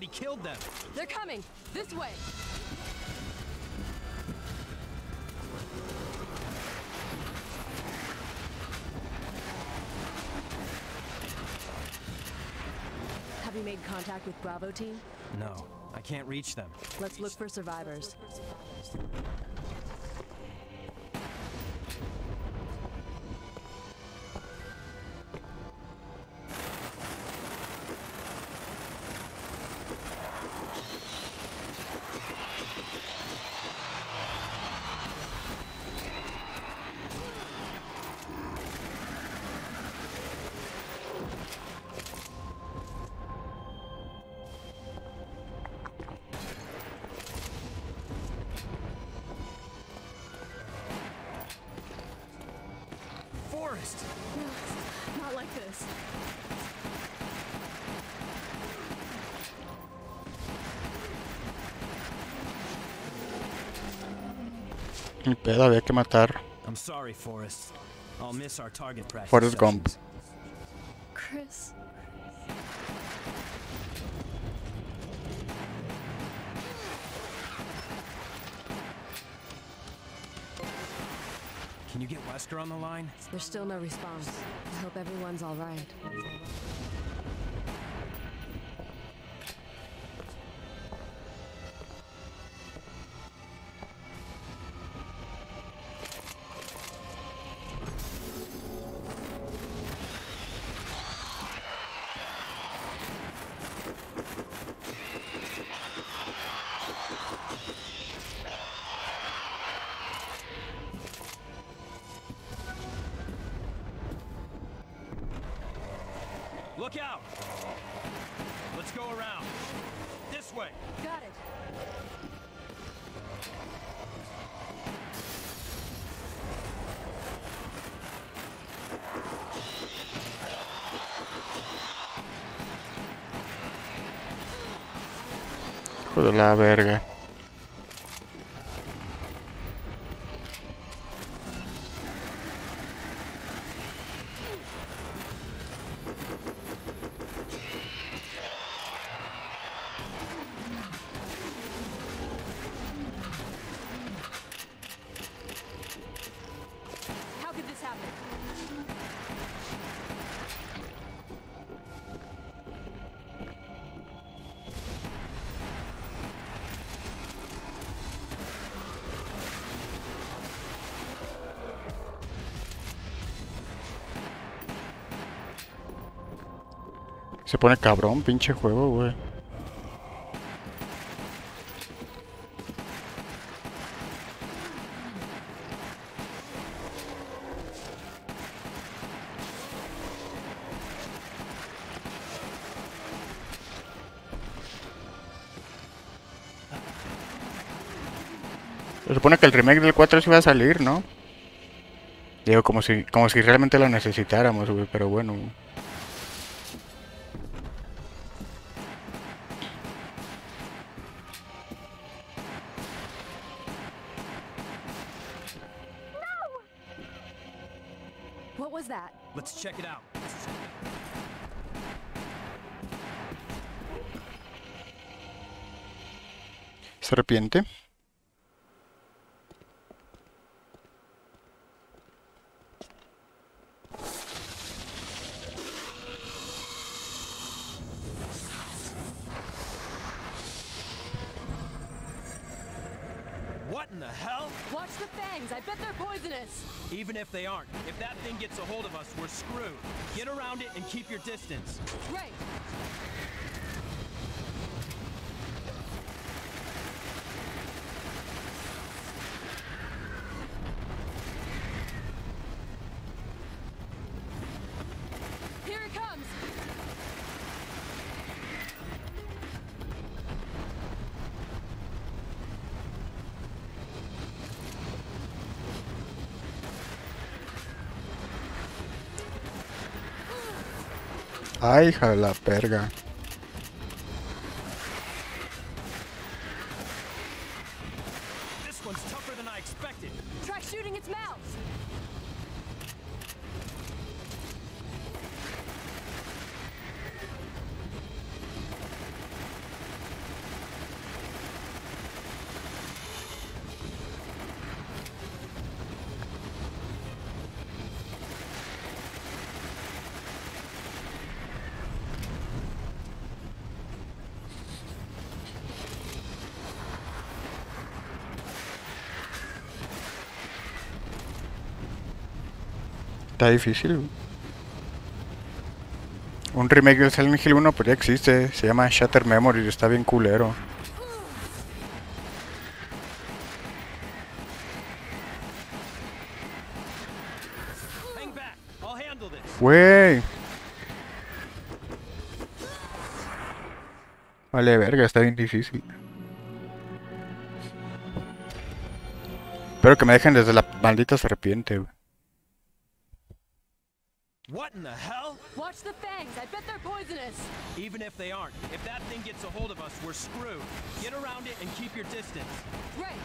Already killed them. They're coming! This way! Have you made contact with Bravo team? No, I can't reach them. Let's look for survivors. Ni pedo, había que matar. I'm sorry, Forrest. I'll miss our target practice. Forrest Gump. sessions. Chris. Can you get Wesker on the line? There's still no response. I hope everyone's alright. Look la verga. Se pone cabrón, pinche juego, güey. Se supone que el remake del 4 sí va a salir, ¿no? Digo, como si, como si realmente lo necesitáramos, güey, pero bueno. Serpiente. What in the hell? Watch the fangs. I bet they're poisonous. Even if they aren't, if that thing gets a hold of us, we're screwed. Get around it and keep your distance. Ay, hija la perga. Difícil. Un remake del Silent Hill 1 pues ya existe. Se llama Shatter Memory está bien culero. Güey. Vale, verga, está bien difícil. Espero que me dejen desde la maldita serpiente. We're screwed. Get around it and keep your distance. Right.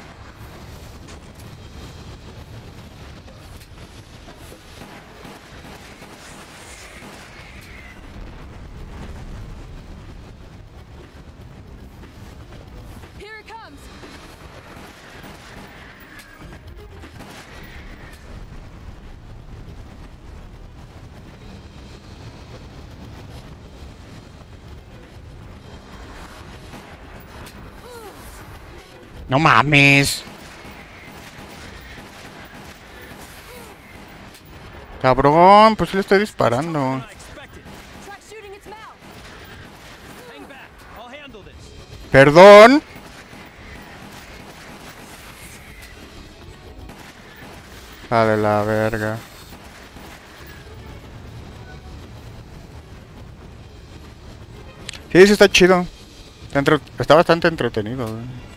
No mames. Cabrón, pues le estoy disparando. Perdón. A de la verga. Sí, sí está chido. Está bastante entretenido. güey.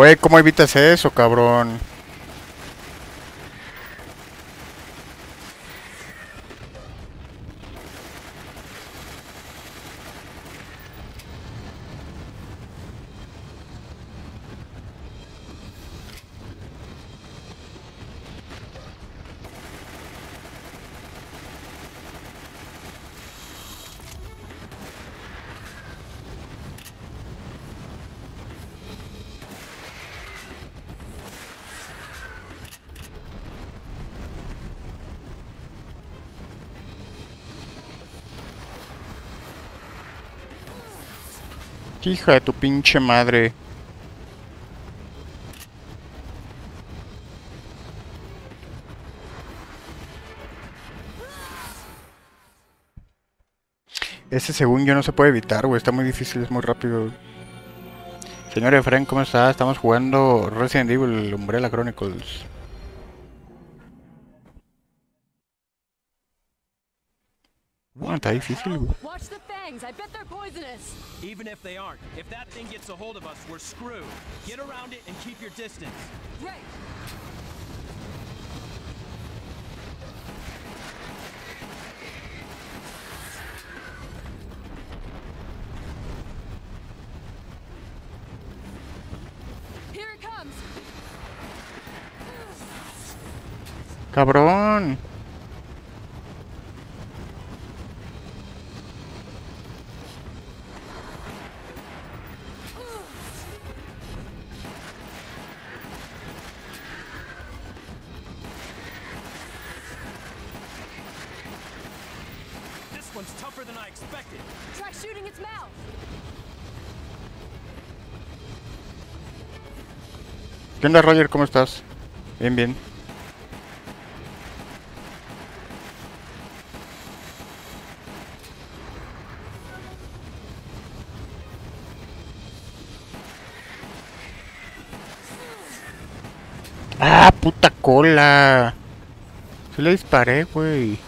Güey, ¿cómo evitas eso, cabrón? Hija de tu pinche madre. Ese según yo no se puede evitar, güey. Está muy difícil, es muy rápido. Señor Efraín, ¿cómo está? Estamos jugando Resident Evil Umbrella Chronicles. Bueno, está difícil. Watch the fangs. I bet they're poisonous. Even if they aren't, if that thing gets a hold of us, we're screwed. Get around it and keep your distance. Right. Here it comes. ¡Cabrón! ¿Qué onda, Roger? ¿Cómo estás? Bien, bien. ¡Ah, puta cola! Se le disparé, güey.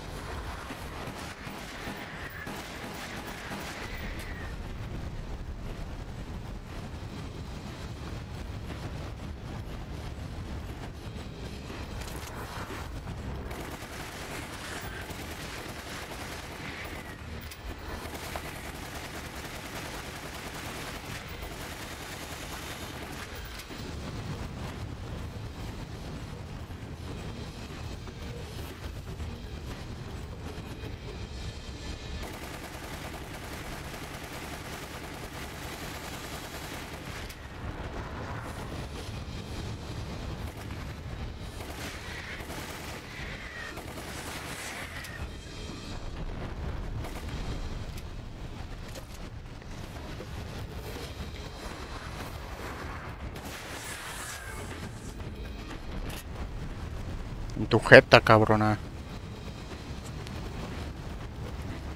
Cabrona.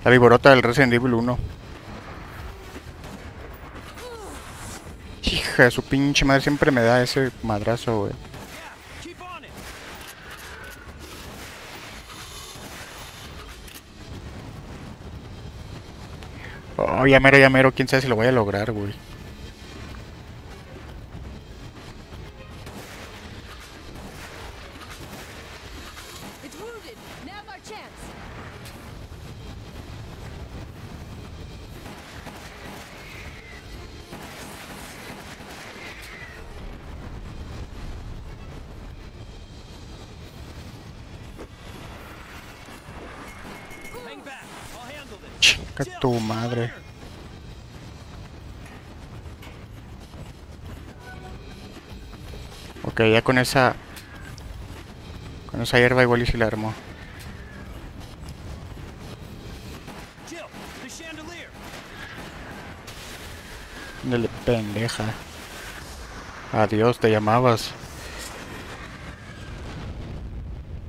La viborota del Resident Evil 1. Hija su pinche madre, siempre me da ese madrazo, güey. Oh, ya mero, ya mero, quién sabe si lo voy a lograr, güey. Tu madre. Ok, ya con esa... Con esa hierba igual y si la chandelier. Dale, pendeja. Adiós, te llamabas.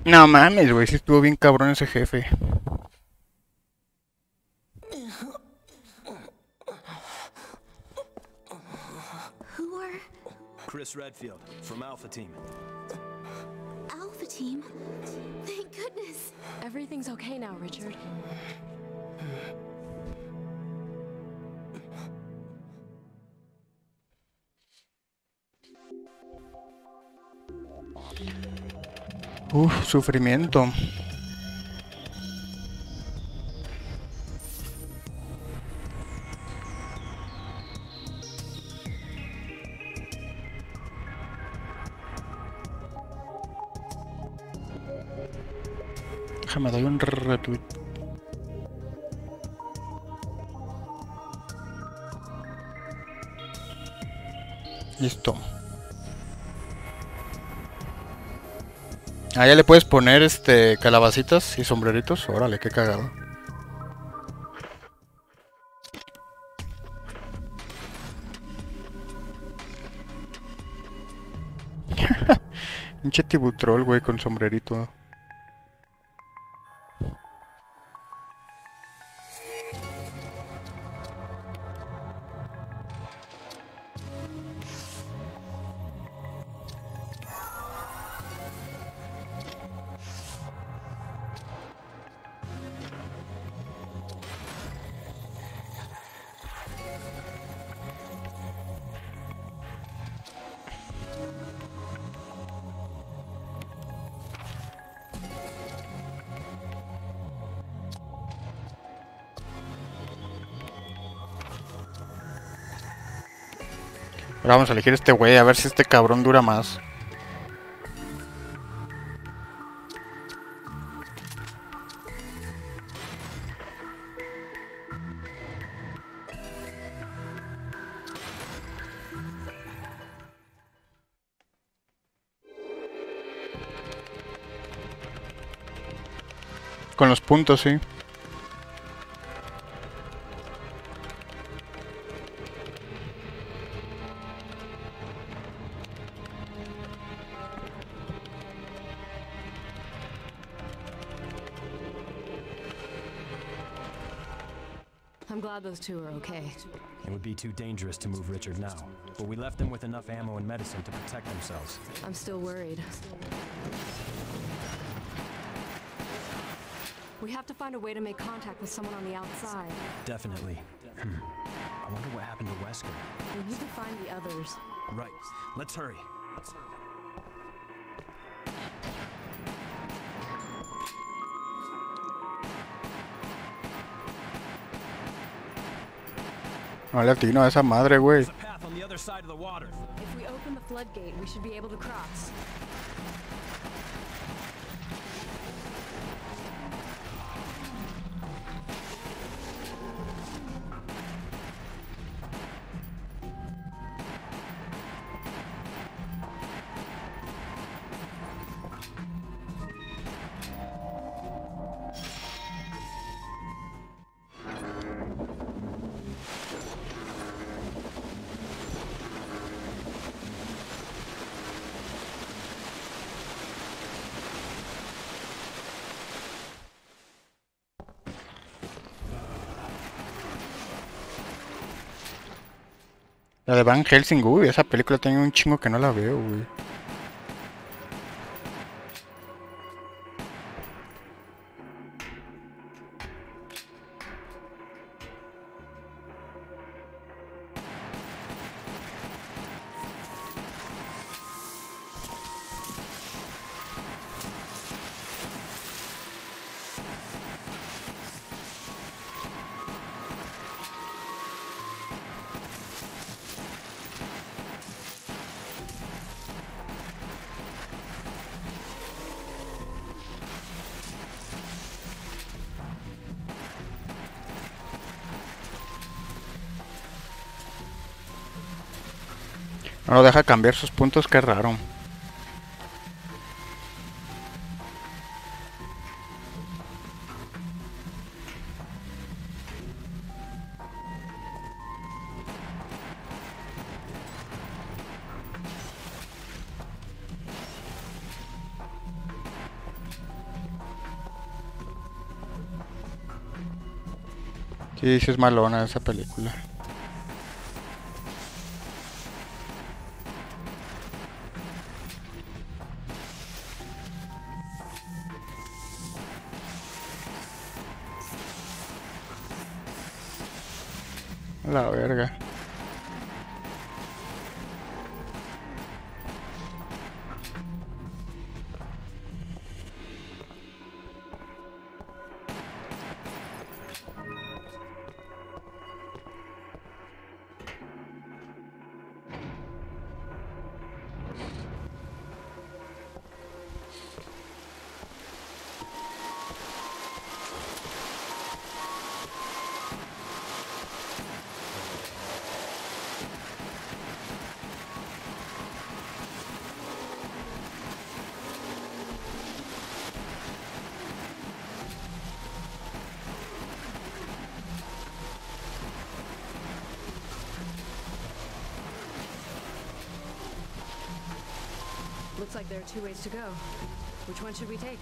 No mames, güey, sí estuvo bien cabrón ese jefe. Redfield from Alpha Team. Alpha Team? Thank goodness. Everything's okay now, Richard. Uf, sufrimiento. Listo. Ah, ya le puedes poner este calabacitas y sombreritos. Órale, qué cagado. Pinche tibutrol, güey, con sombrerito. Vamos a elegir este güey, a ver si este cabrón dura más. Con los puntos, sí. Too dangerous to move Richard now, but we left them with enough ammo and medicine to protect themselves. I'm still worried. We have to find a way to make contact with someone on the outside. Definitely. Hmm. I wonder what happened to Wesker. We need to find the others. Right. Let's hurry. No le atino a esa madre, güey. De Van Helsing, uy, esa película tiene un chingo que no la veo, güey. Deja cambiar sus puntos, qué raro. Sí, sí es malona esa película. La verga. Looks like there are two ways to go. Which one should we take?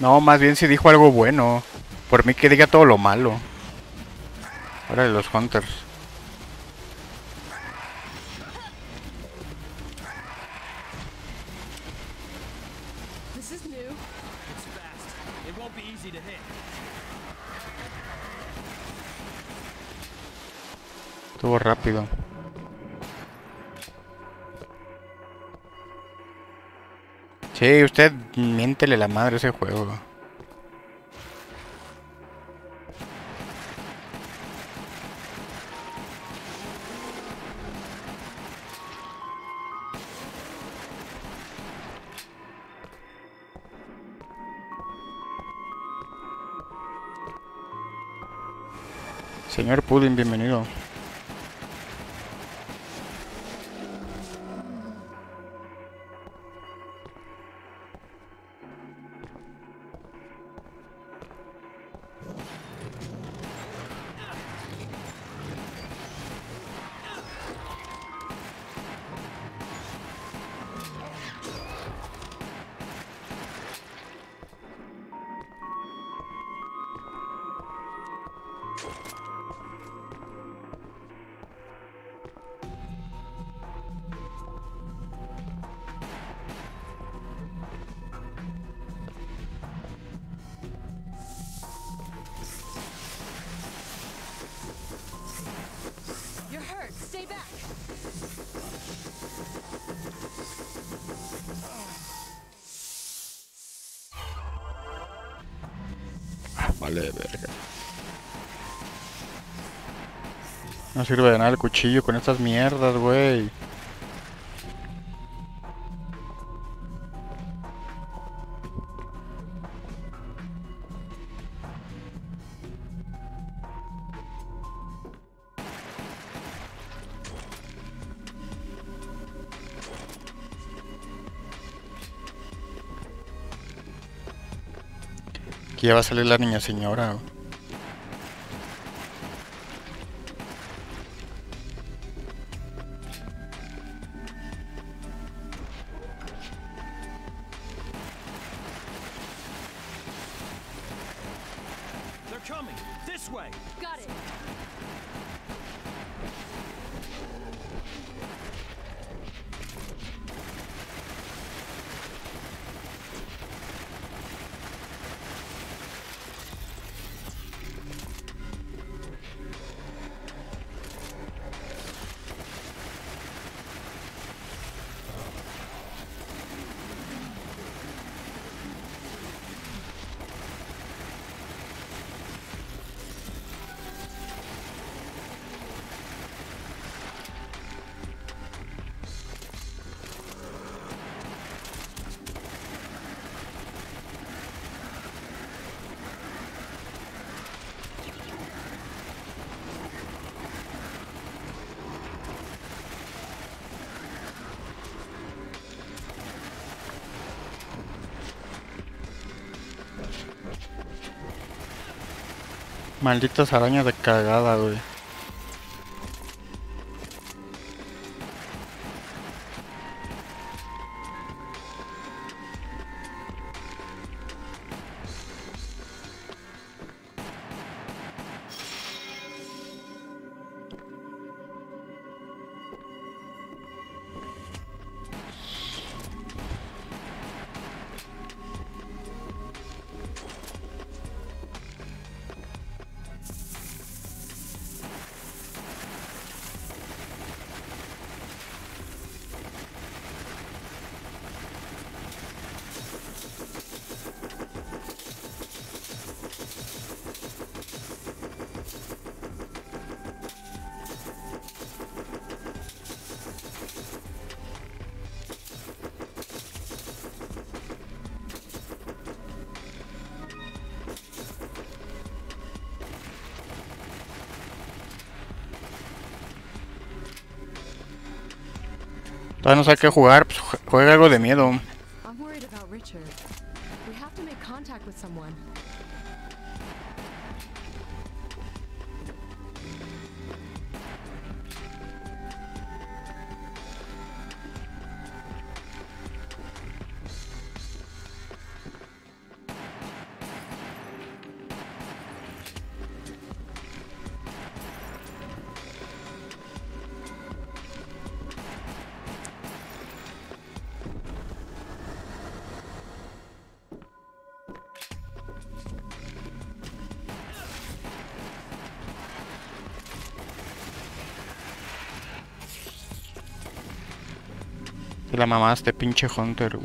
No, más bien si dijo algo bueno. Por mí que diga todo lo malo. Ahora de los Hunters. Sí, usted miéntele la madre ese juego. Señor Pudding, bienvenido. Sirve de nada el cuchillo con estas mierdas, güey. Aquí ya va a salir la niña señora. Malditas arañas de cagada, güey. Todavía no sabe qué jugar, pues jue- juega algo de miedo. I'm worried about Richard. We have to make contact with. Mamá este pinche Hunter.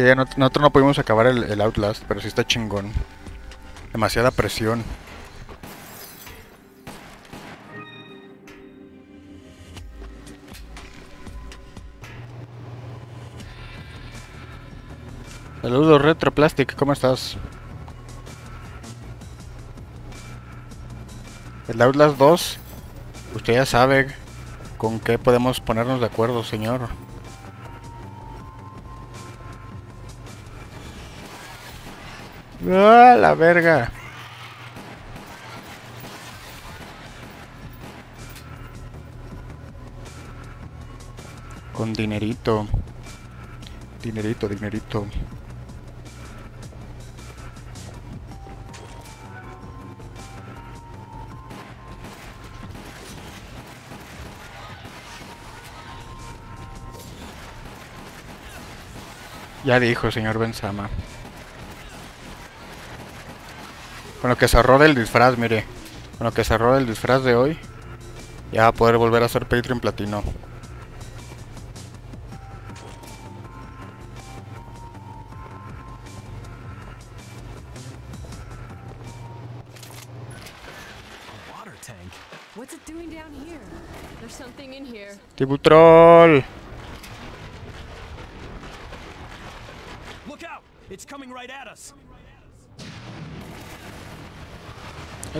Sí, no- nosotros no pudimos acabar el, el Outlast, pero sí está chingón. Demasiada presión. Saludos Retroplastic, ¿cómo estás? El Outlast 2, usted ya sabe con qué podemos ponernos de acuerdo, señor. ¡Ah, la verga! Con dinerito. Dinerito, dinerito. Ya dijo, señor Benzama. Con lo que cerró del disfraz, mire. Con lo que cerró del disfraz de hoy. Ya va a poder volver a ser Patreon Platino. Water tank. What's it doing down here? There's something in here. Tibutrol. Look out! It's coming right at us. La verga. Damn! Where'd it go? Here it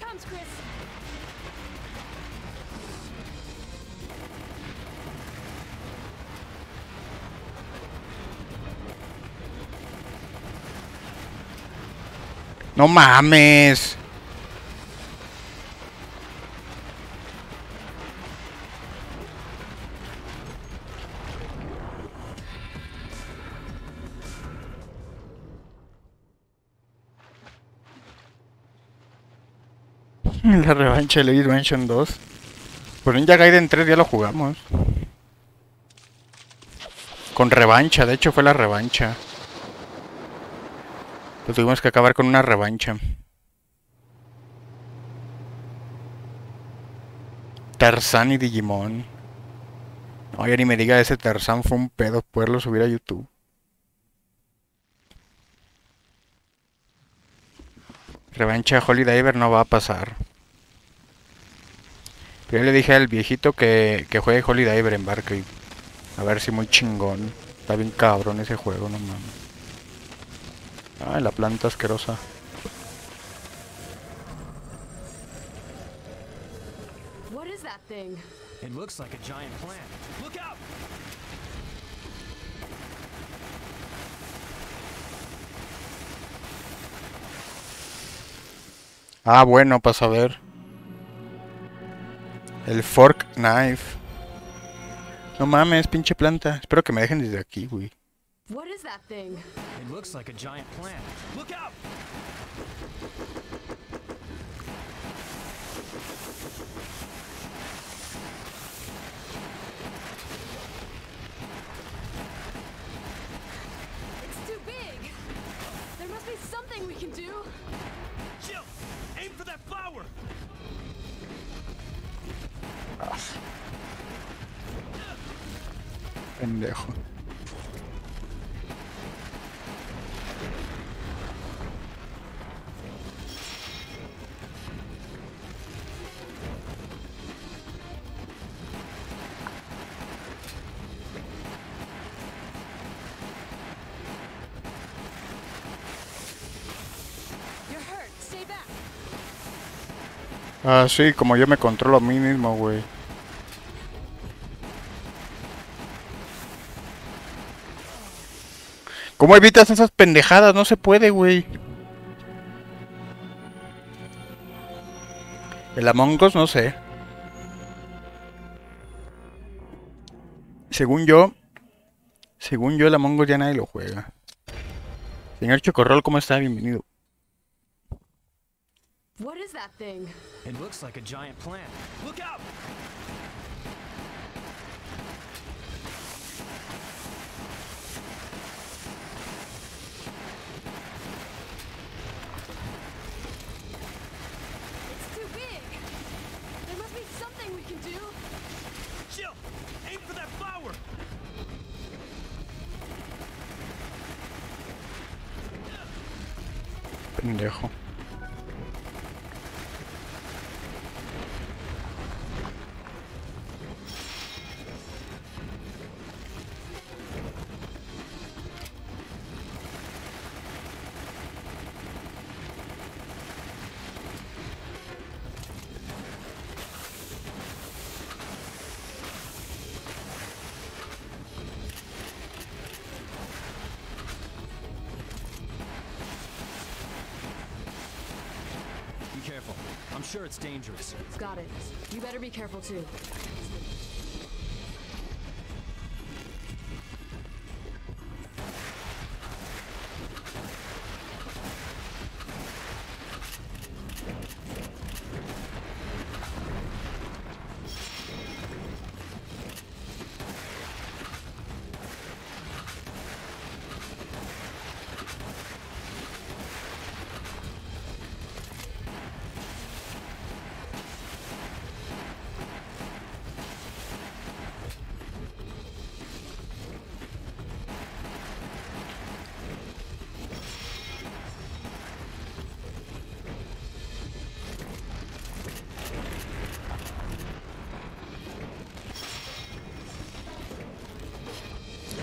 comes, Chris. No mames. La revancha de Luigi Mansion 2. Por Ninja Gaiden 3 ya lo jugamos. Con revancha, de hecho fue la revancha. Lo tuvimos que acabar con una revancha. Tarzán y Digimon. No, ya ni me diga ese Tarzán fue un pedo poderlo subir a YouTube. Revancha Holy Diver no va a pasar. Yo le dije al viejito que, que juegue Holy Diver en Barcade. A ver si muy chingón. Está bien cabrón ese juego, no mames. Ay, la planta asquerosa. What is that thing? It looks like a giant plant. Look out! Ah, bueno, para saber. El Fork Knife. No mames, pinche planta. Espero que me dejen desde aquí, güey. What is that thing? It looks like a giant plant. Look out! Pendejo. Ah, sí, como yo me controlo a mí mismo, güey. ¿Cómo evitas esas pendejadas? No se puede, güey. El Among Us, no sé. Según yo, según yo, el Among Us ya nadie lo juega. Señor Chocorrol, ¿cómo está? Bienvenido. What is that thing? It looks like a giant plant. Look out! It's too big. There must be something we can do. Jill, aim for that flower! Pendejo. It's dangerous. Got it. You better be careful too.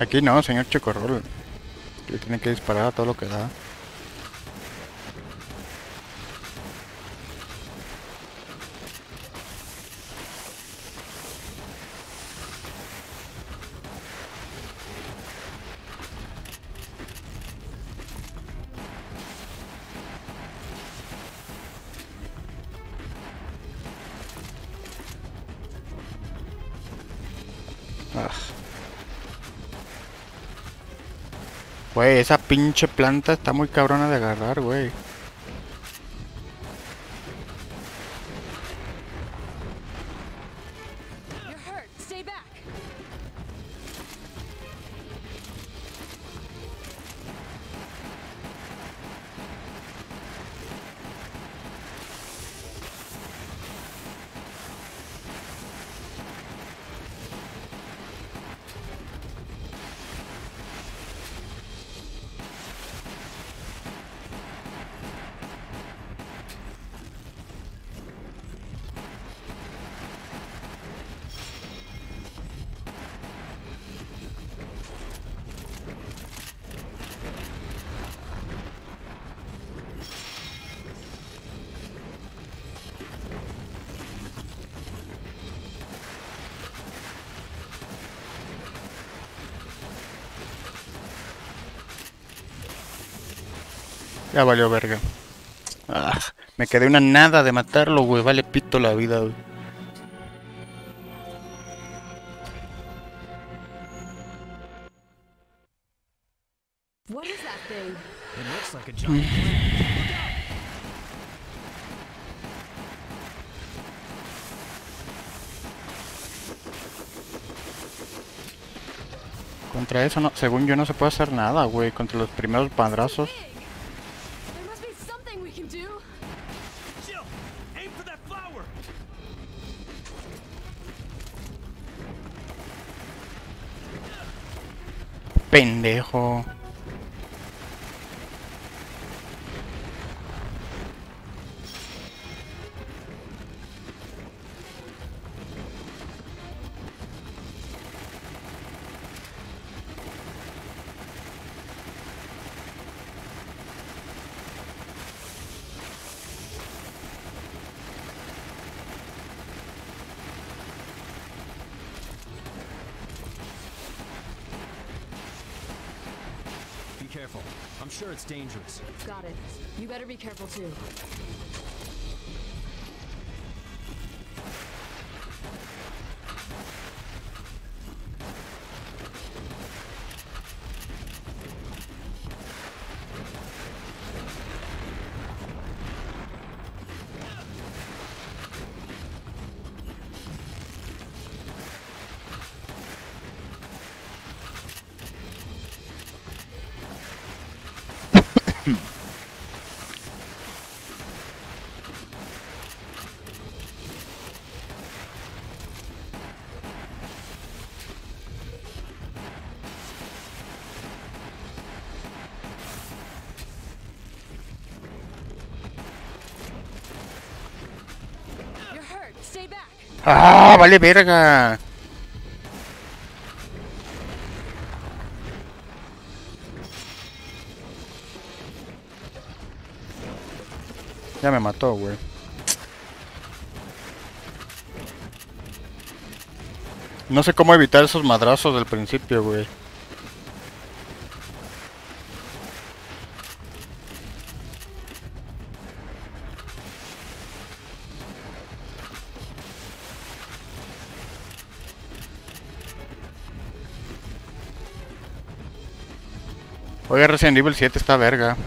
Aquí no, señor Chocorrol. Le tiene que disparar a todo lo que da. Esa pinche planta está muy cabrona de agarrar, güey. Ya verga. Ah, me quedé una nada de matarlo, güey. Vale pito la vida, güey. Contra eso, no, según yo, no se puede hacer nada, güey. Contra los primeros madrazos. Pendejo. Sure it's dangerous. Got it. You better be careful too. ¡Ah! ¡Vale verga! Ya me mató, güey. No sé cómo evitar esos madrazos del principio, güey. Resident Evil 7 está verga.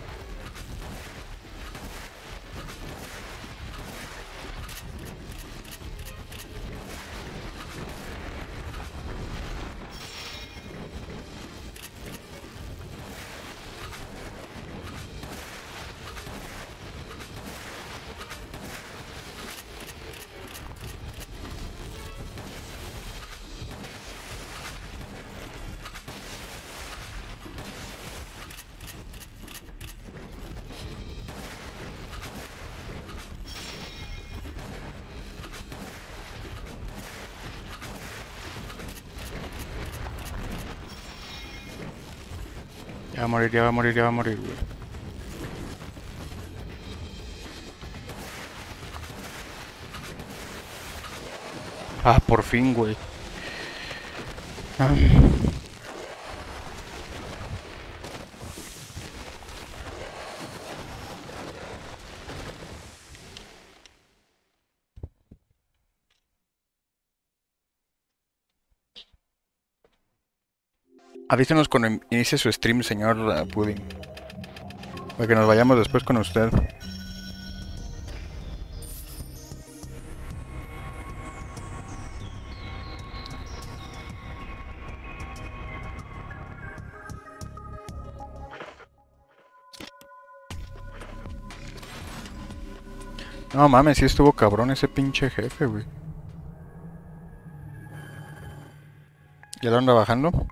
Ya va a morir, ya va a morir, güey. Ah, por fin, güey. Ah. Avísenos cuando in- inicie su stream, señor uh, Pudding. Para que nos vayamos después con usted. No mames, sí estuvo cabrón ese pinche jefe, güey. ¿Ya lo anda bajando?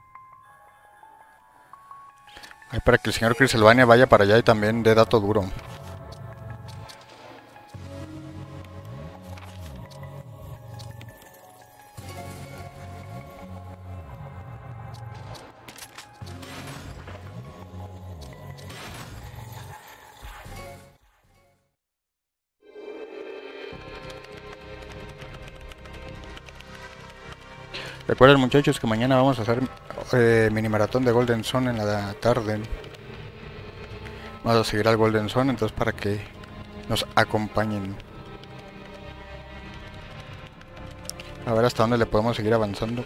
Para que el señor Criselvania vaya para allá y también dé dato duro. Recuerden muchachos que mañana vamos a hacer eh, mini maratón de Golden Zone en la tarde. Vamos a seguir al Golden Zone, entonces para que nos acompañen. A ver hasta dónde le podemos seguir avanzando.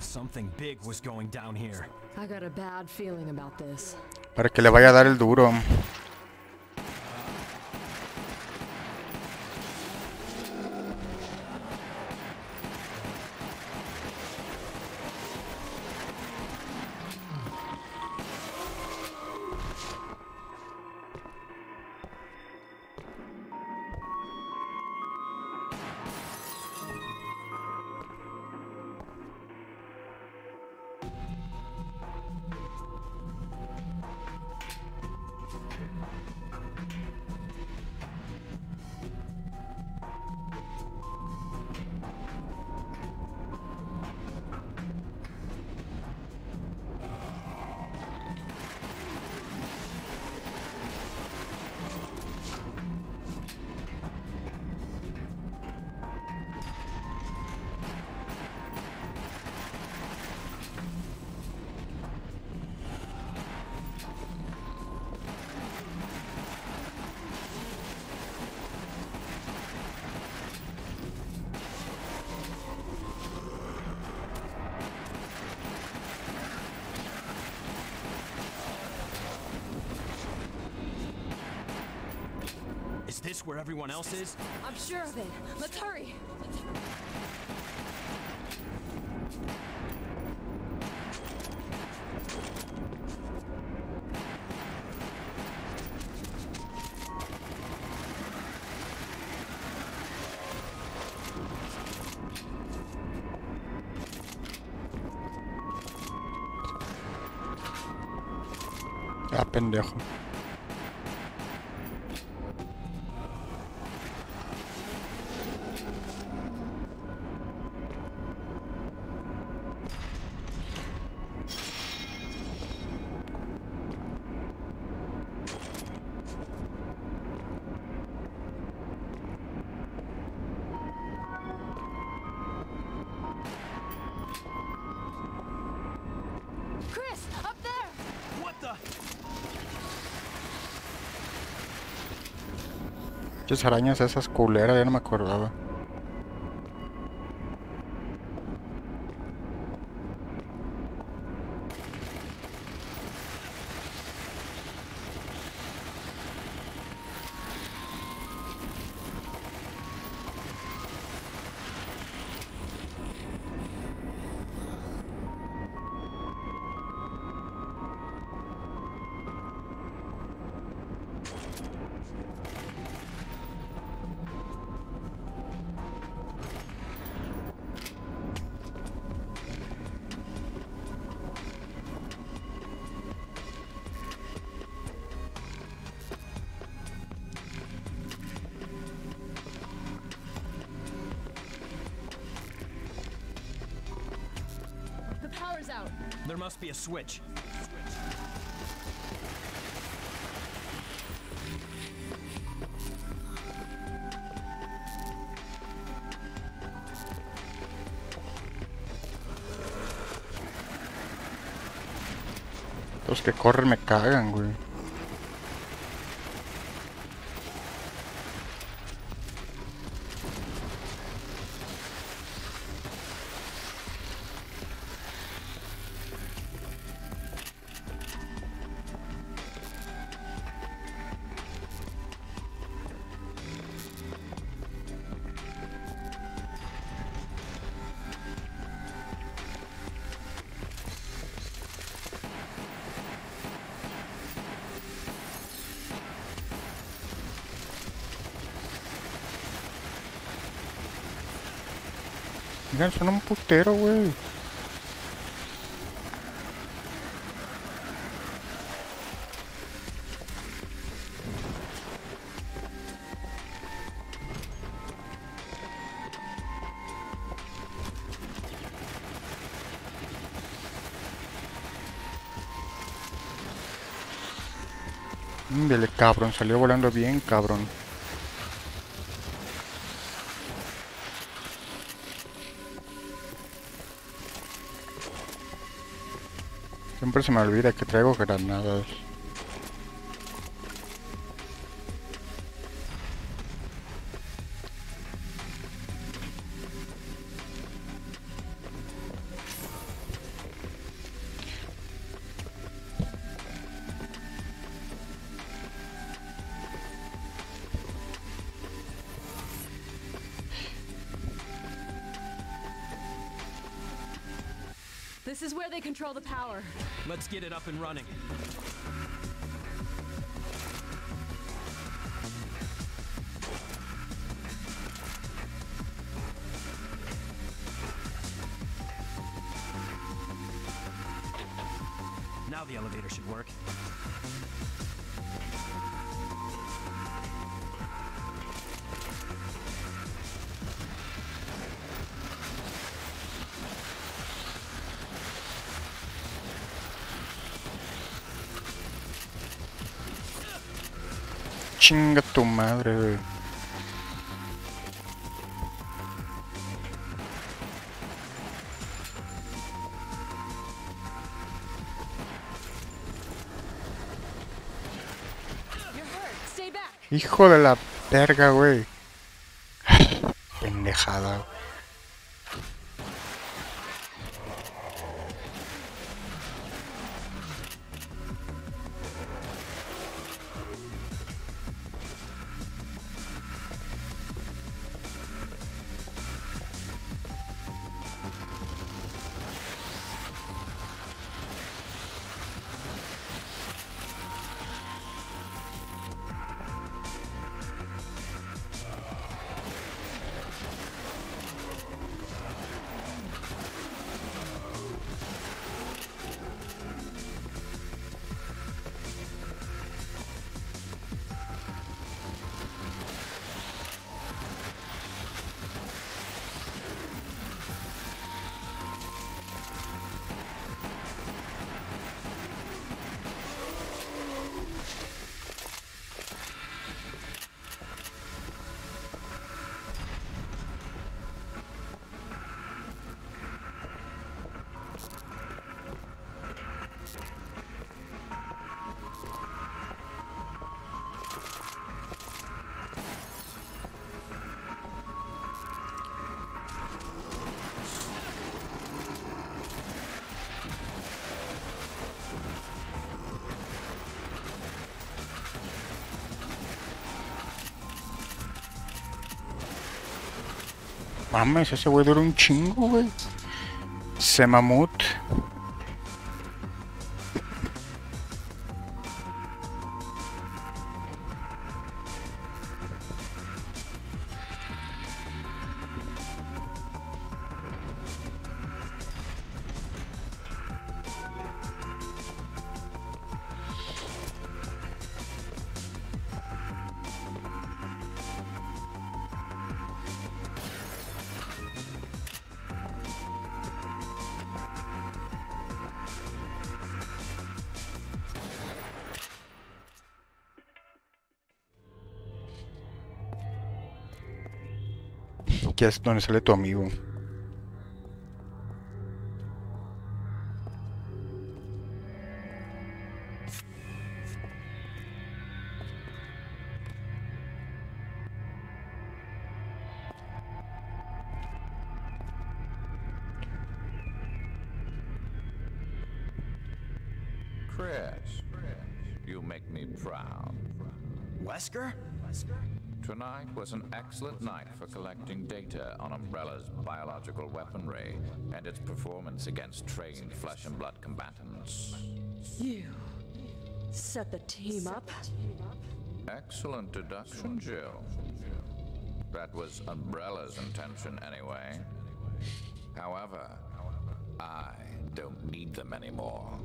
Something big was going down here. I got a bad feeling about this. Para que le vaya a dar el duro. Where everyone else is? I'm sure of it. Muchas arañas esas culeras, ya no me acordaba. Switch. Los que corren me cagan, güey. Son un putero, güey. Dele, cabrón, salió volando bien, cabrón. Siempre se me olvida que traigo granadas. This is where they control the power. Let's get it up and running. Chinga tu madre, güey. Hijo de la verga, güey. Mames, ese güey dura un chingo, güey. Semamut. Ya es donde sale tu amigo. Chris, you make me proud. Wesker? Wesker? Tonight was an excellent night for collecting data on Umbrella's biological weaponry and its performance against trained flesh and blood combatants. You set the team up? Excellent deduction, Jill. That was Umbrella's intention anyway. However, I don't need them anymore.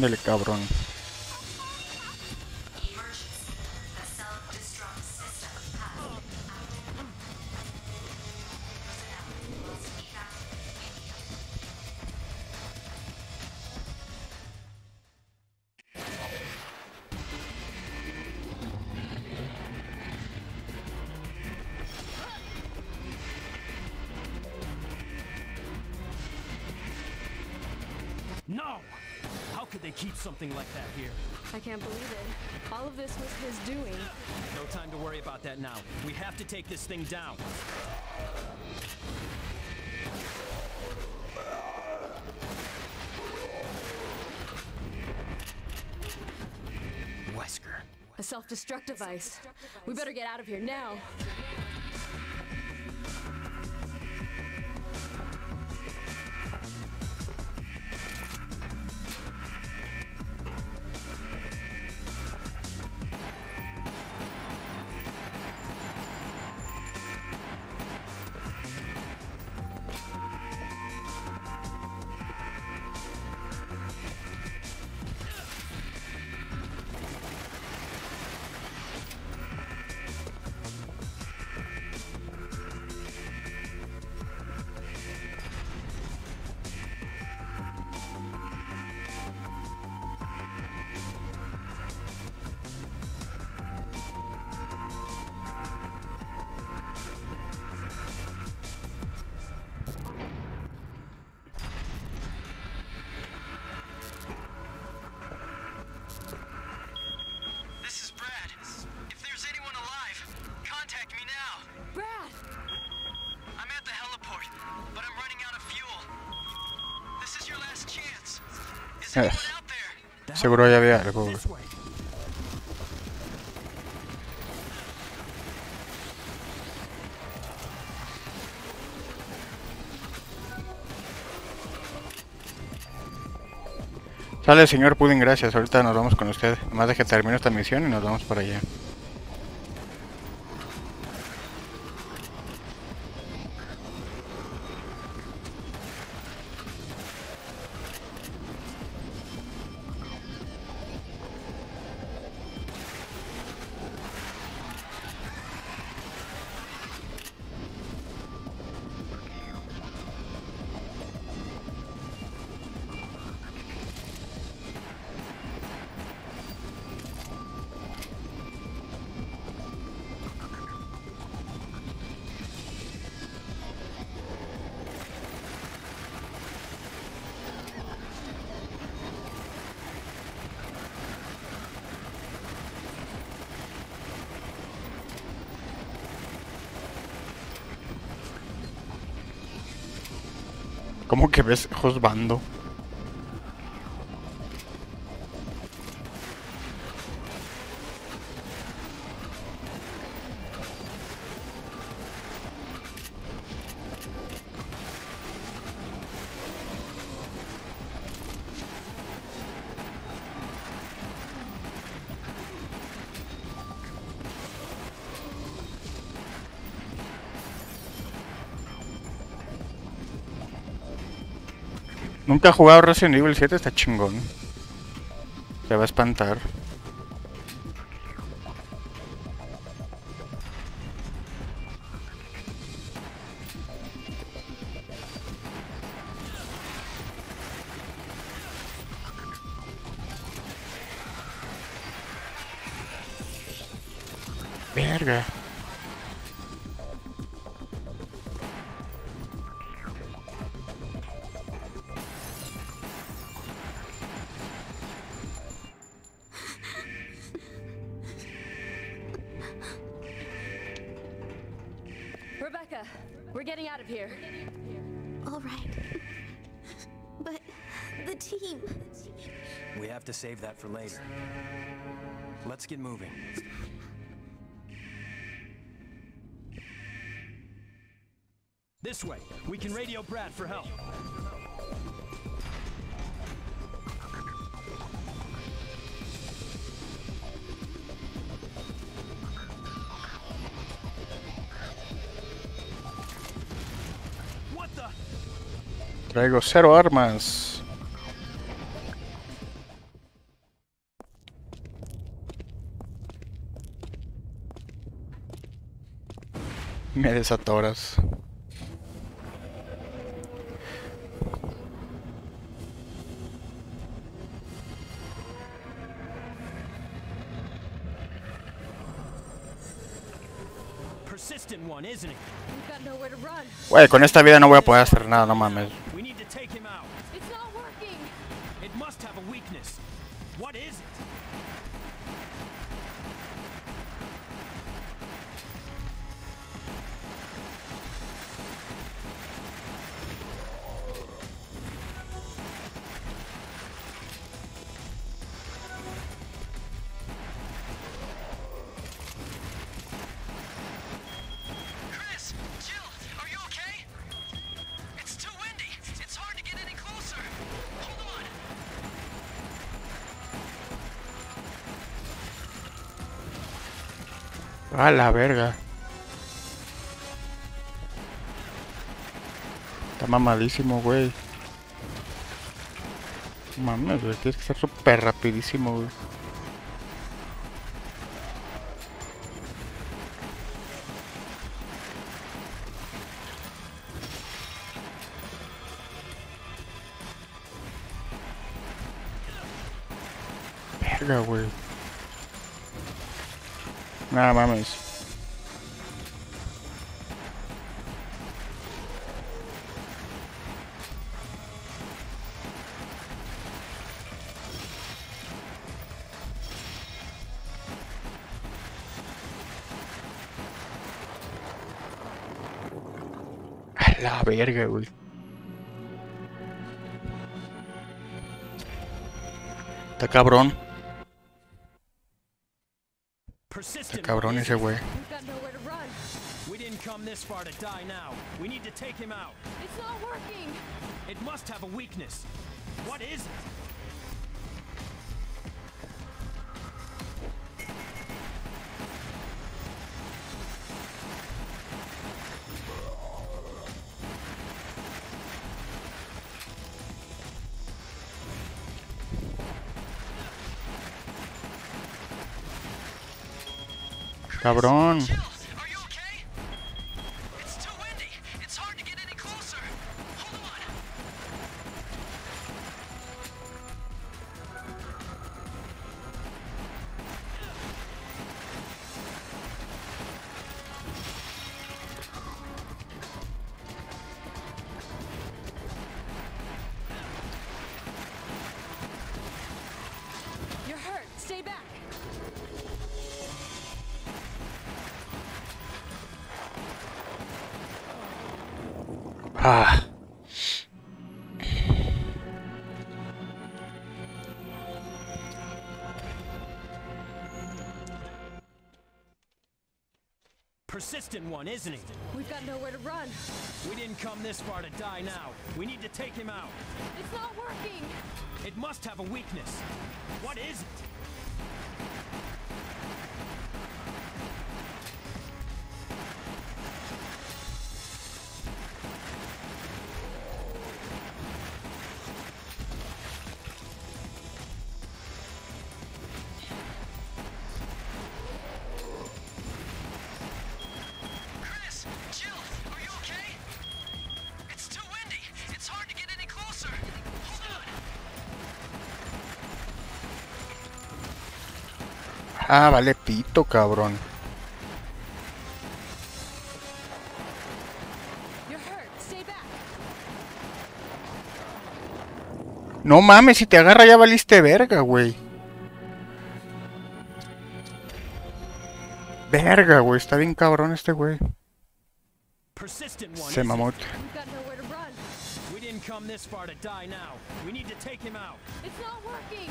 Ándale, cabrón. Could they keep something like that here? I can't believe it. All of this was his doing. No time to worry about that now. We have to take this thing down. Wesker. A self-destruct device. We better get out of here now. Seguro ya había algo. Sale, señor Pudding, gracias. Ahorita nos vamos con usted. Más de que termine esta misión y nos vamos para allá. ¿Cómo que Nunca he jugado Resident Evil 7, está chingón. Se va a espantar. This way. We can radio Brad for help. Traigo cero armas. Me desatoras. Persistent one, isn't he? We've got nowhere to run. Güey, con esta vida no voy a poder hacer nada, no mames. We need to A la verga. Está mamadísimo, güey. Mames, güey, tienes que ser súper rapidísimo, güey. Verga, güey. Está cabrón. Está cabrón ese güey. We didn't come this far to die now. We need to take him out. It's not working. It must have a weakness. What is it? Cabrón. One, isn't he? We've got nowhere to run. We didn't come this far to die now. We need to take him out. It's not working. It must have a weakness. What is it? Ah, vale pito, cabrón. No mames, si te agarra ya valiste verga, güey. Verga, güey, está bien cabrón este güey. Persistent one. Se mamó. come this far to die now. We need to take him out. It's not working.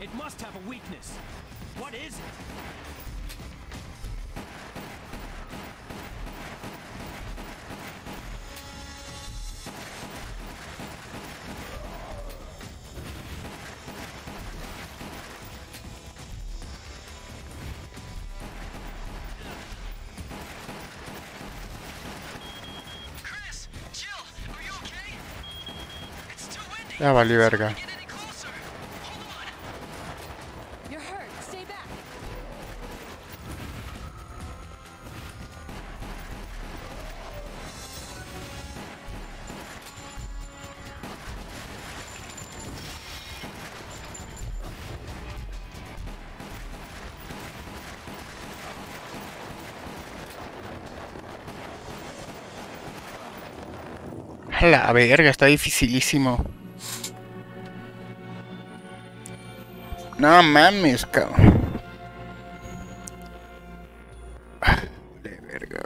It must have a weakness. What is it? Chris, Jill, are A la verga, está dificilísimo. No mames, cabrón. Ah, De verga,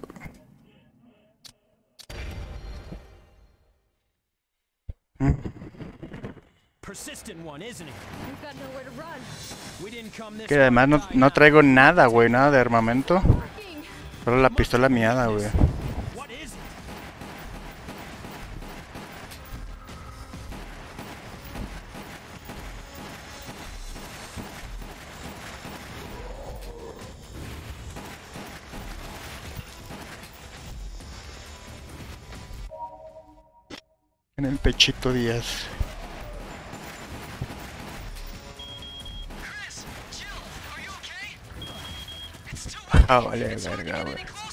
come this Que además no, no traigo nada, güey, nada de armamento. Solo la pistola miada, güey. Too windy. Ah, vale, verga, güey.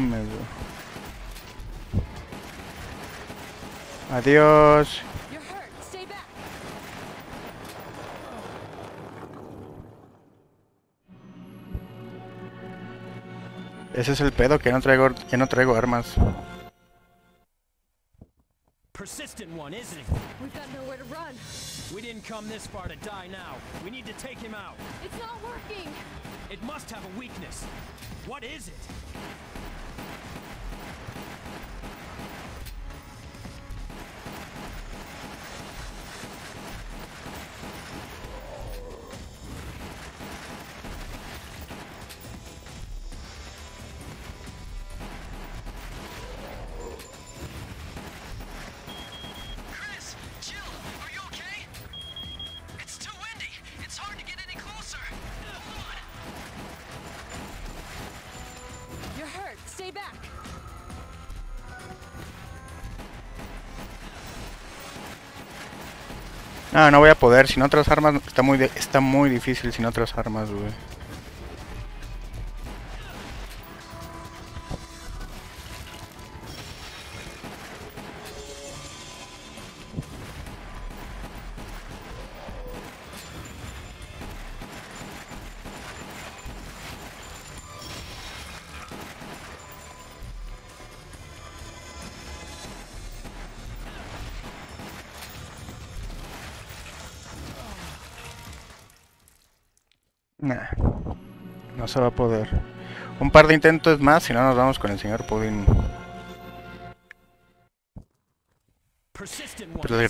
Mames, güey. Adiós. You're hurt. Stay back. Ese es el pedo, que no traigo, que no traigo armas. Persistent one, isn't he? We've got nowhere to run. We didn't come this far to die now. We need to take him out. It's not working. It must have a weakness. What is it? No, no voy a poder. Sin otras armas está muy, está muy difícil sin otras armas, güey. No se va a poder. Un par de intentos más y no nos vamos con el señor Pudding. Persistent one, Pero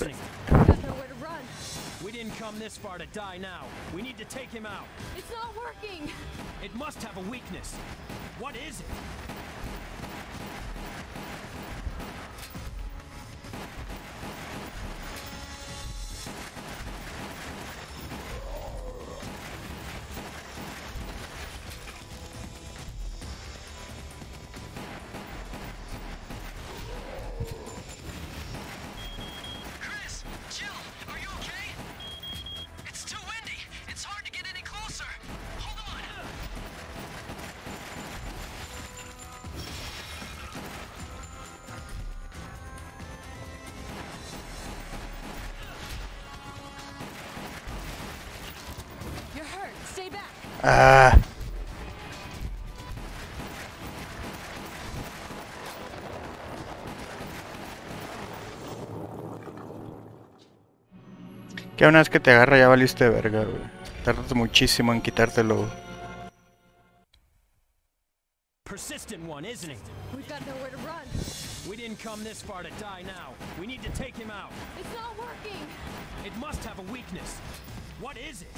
come this far to die now. We need to take him out. It's not working! It must have a weakness. What is it? Que una vez que te agarra ya valiste verga, güey. Tardas muchísimo en quitártelo. Persistent one, isn't he? We've got nowhere to run. We didn't come this far to die now. We need to take him out. It's not working! It must have a weakness. What is it?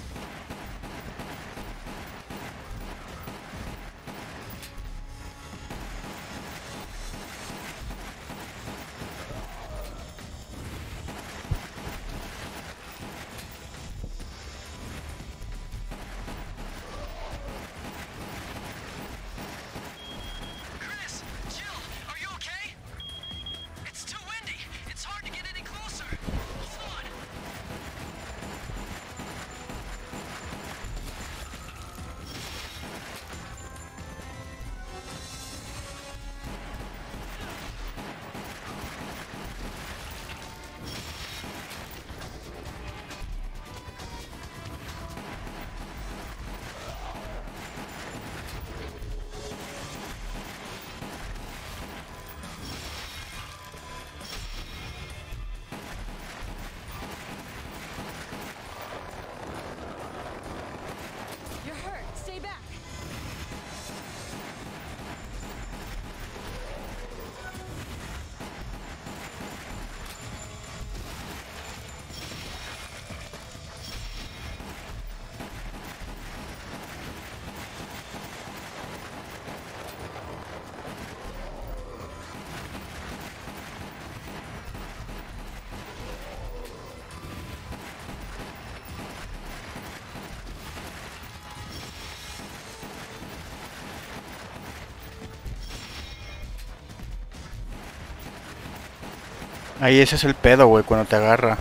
Ahí ese es el pedo, güey, cuando te agarra.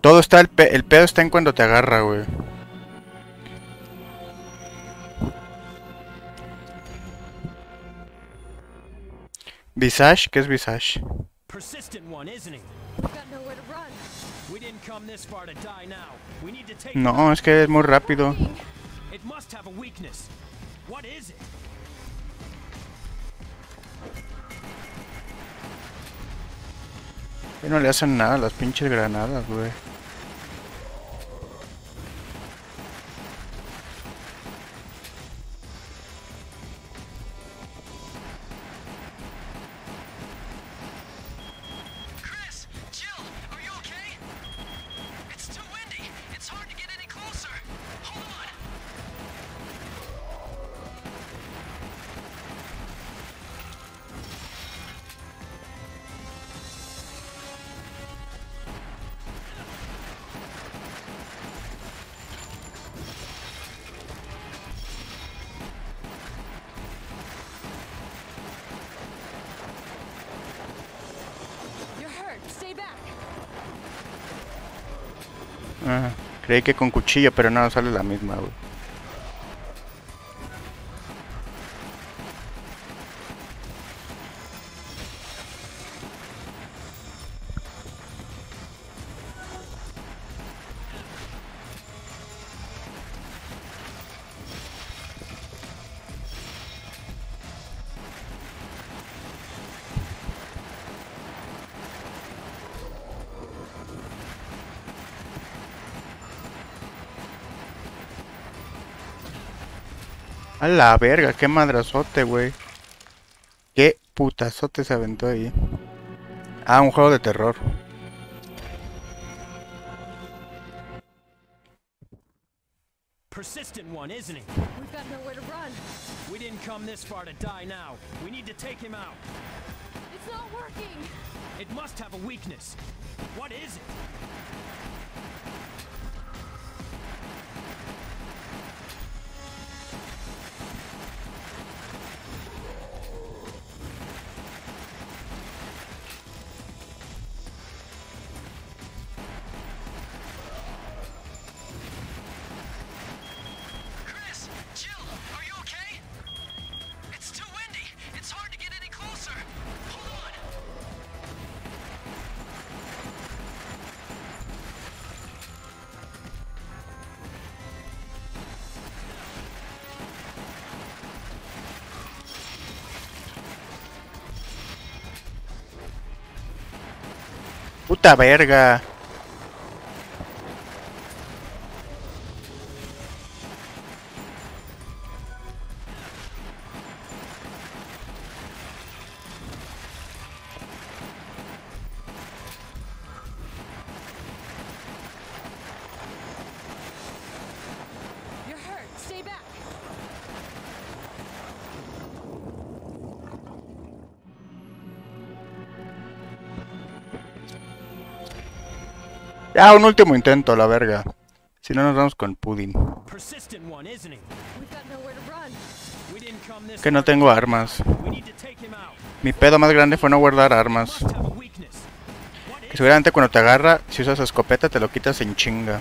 Todo está, el, pe- el pedo está en cuando te agarra, güey. Visage, ¿qué es Visage? No, es que es muy rápido. No le hacen nada las pinches granadas, güey. Creí que con cuchillo, pero no, sale la misma, güey. La verga, qué madrazote, güey. Qué putazote se aventó ahí. Ah, un juego de terror. Persistent one, isn't he? We've got nowhere to run. We didn't come this far to die now. We need to take him out. It's not working. It must have a weakness. What is it? Puta verga. Ya, un último intento, la verga. Si no nos vamos con Pudding. Que no tengo armas. Mi pedo más grande fue no guardar armas. Que seguramente cuando te agarra, si usas escopeta te lo quitas en chinga.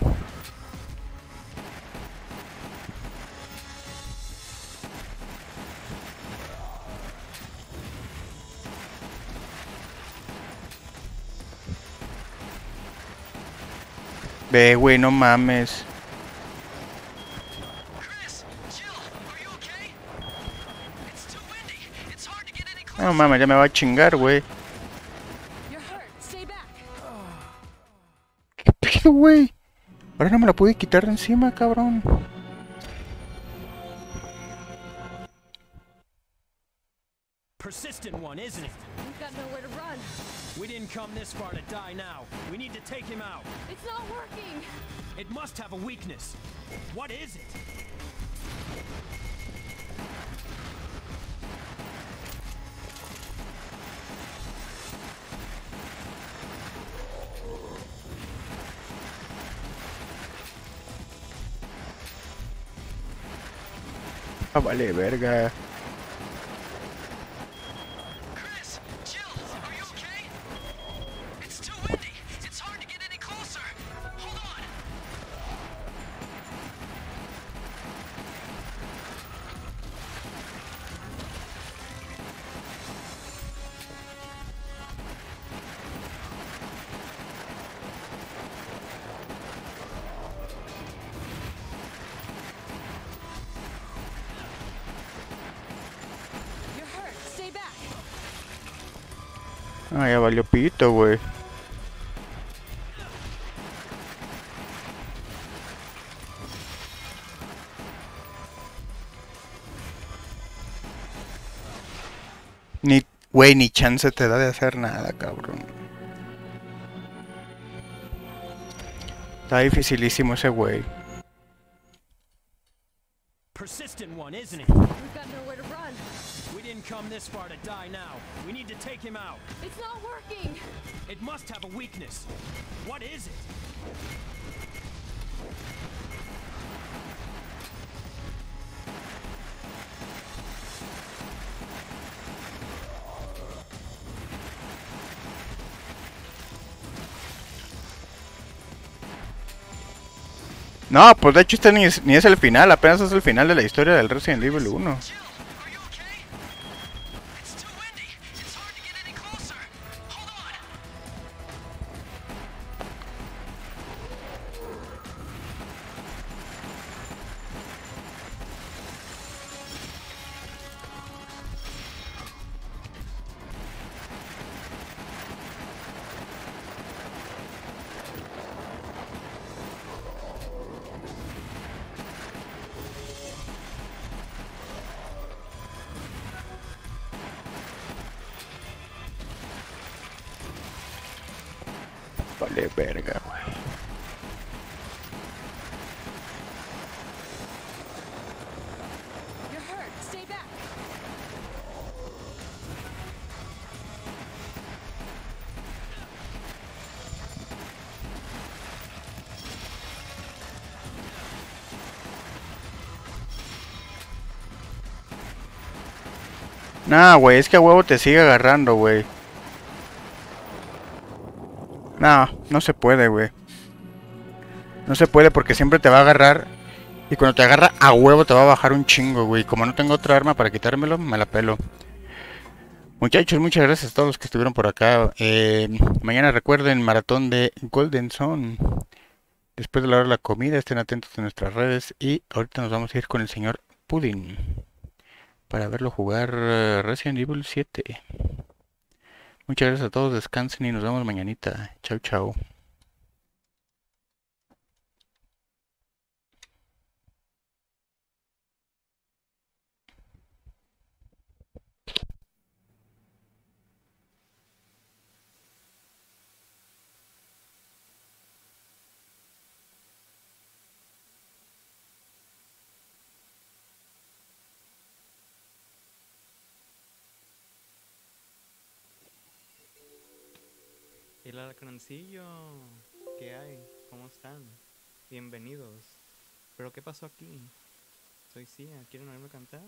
Ve, güey, no mames. No mames, ya me va a chingar, güey. ¿Qué pedo, güey? Ahora no me la pude quitar de encima, cabrón. persistent one, isn't he? Didn't come this far to die now. We need to take him out. It's not working. It must have a weakness. What is it? Ah, vale, verga. Valió pito, güey. Ni, güey, ni chance te da de hacer nada, cabrón. Está dificilísimo ese güey. Persistent one, isn't he? This far to die now. We need to take him out. It's not working. It must have a weakness. What is it? No, pues de hecho este ni es, ni es el final, apenas es el final de la historia del Resident Evil 1. Nah, güey, es que a huevo te sigue agarrando, güey. No, no se puede, güey. No se puede porque siempre te va a agarrar. Y cuando te agarra a huevo te va a bajar un chingo, güey. Como no tengo otra arma para quitármelo, me la pelo. Muchachos, muchas gracias a todos los que estuvieron por acá. Eh, mañana recuerden maratón de Golden Zone. Después de la hora la comida, estén atentos a nuestras redes. Y ahorita nos vamos a ir con el señor Pudding para verlo jugar eh, Resident Evil 7. Muchas gracias a todos, descansen y nos vemos mañanita. Chau, chau. El alacrancillo, ¿qué hay? ¿Cómo están? Bienvenidos. ¿Pero qué pasó aquí? Soy Cia, ¿quieren oírme cantar?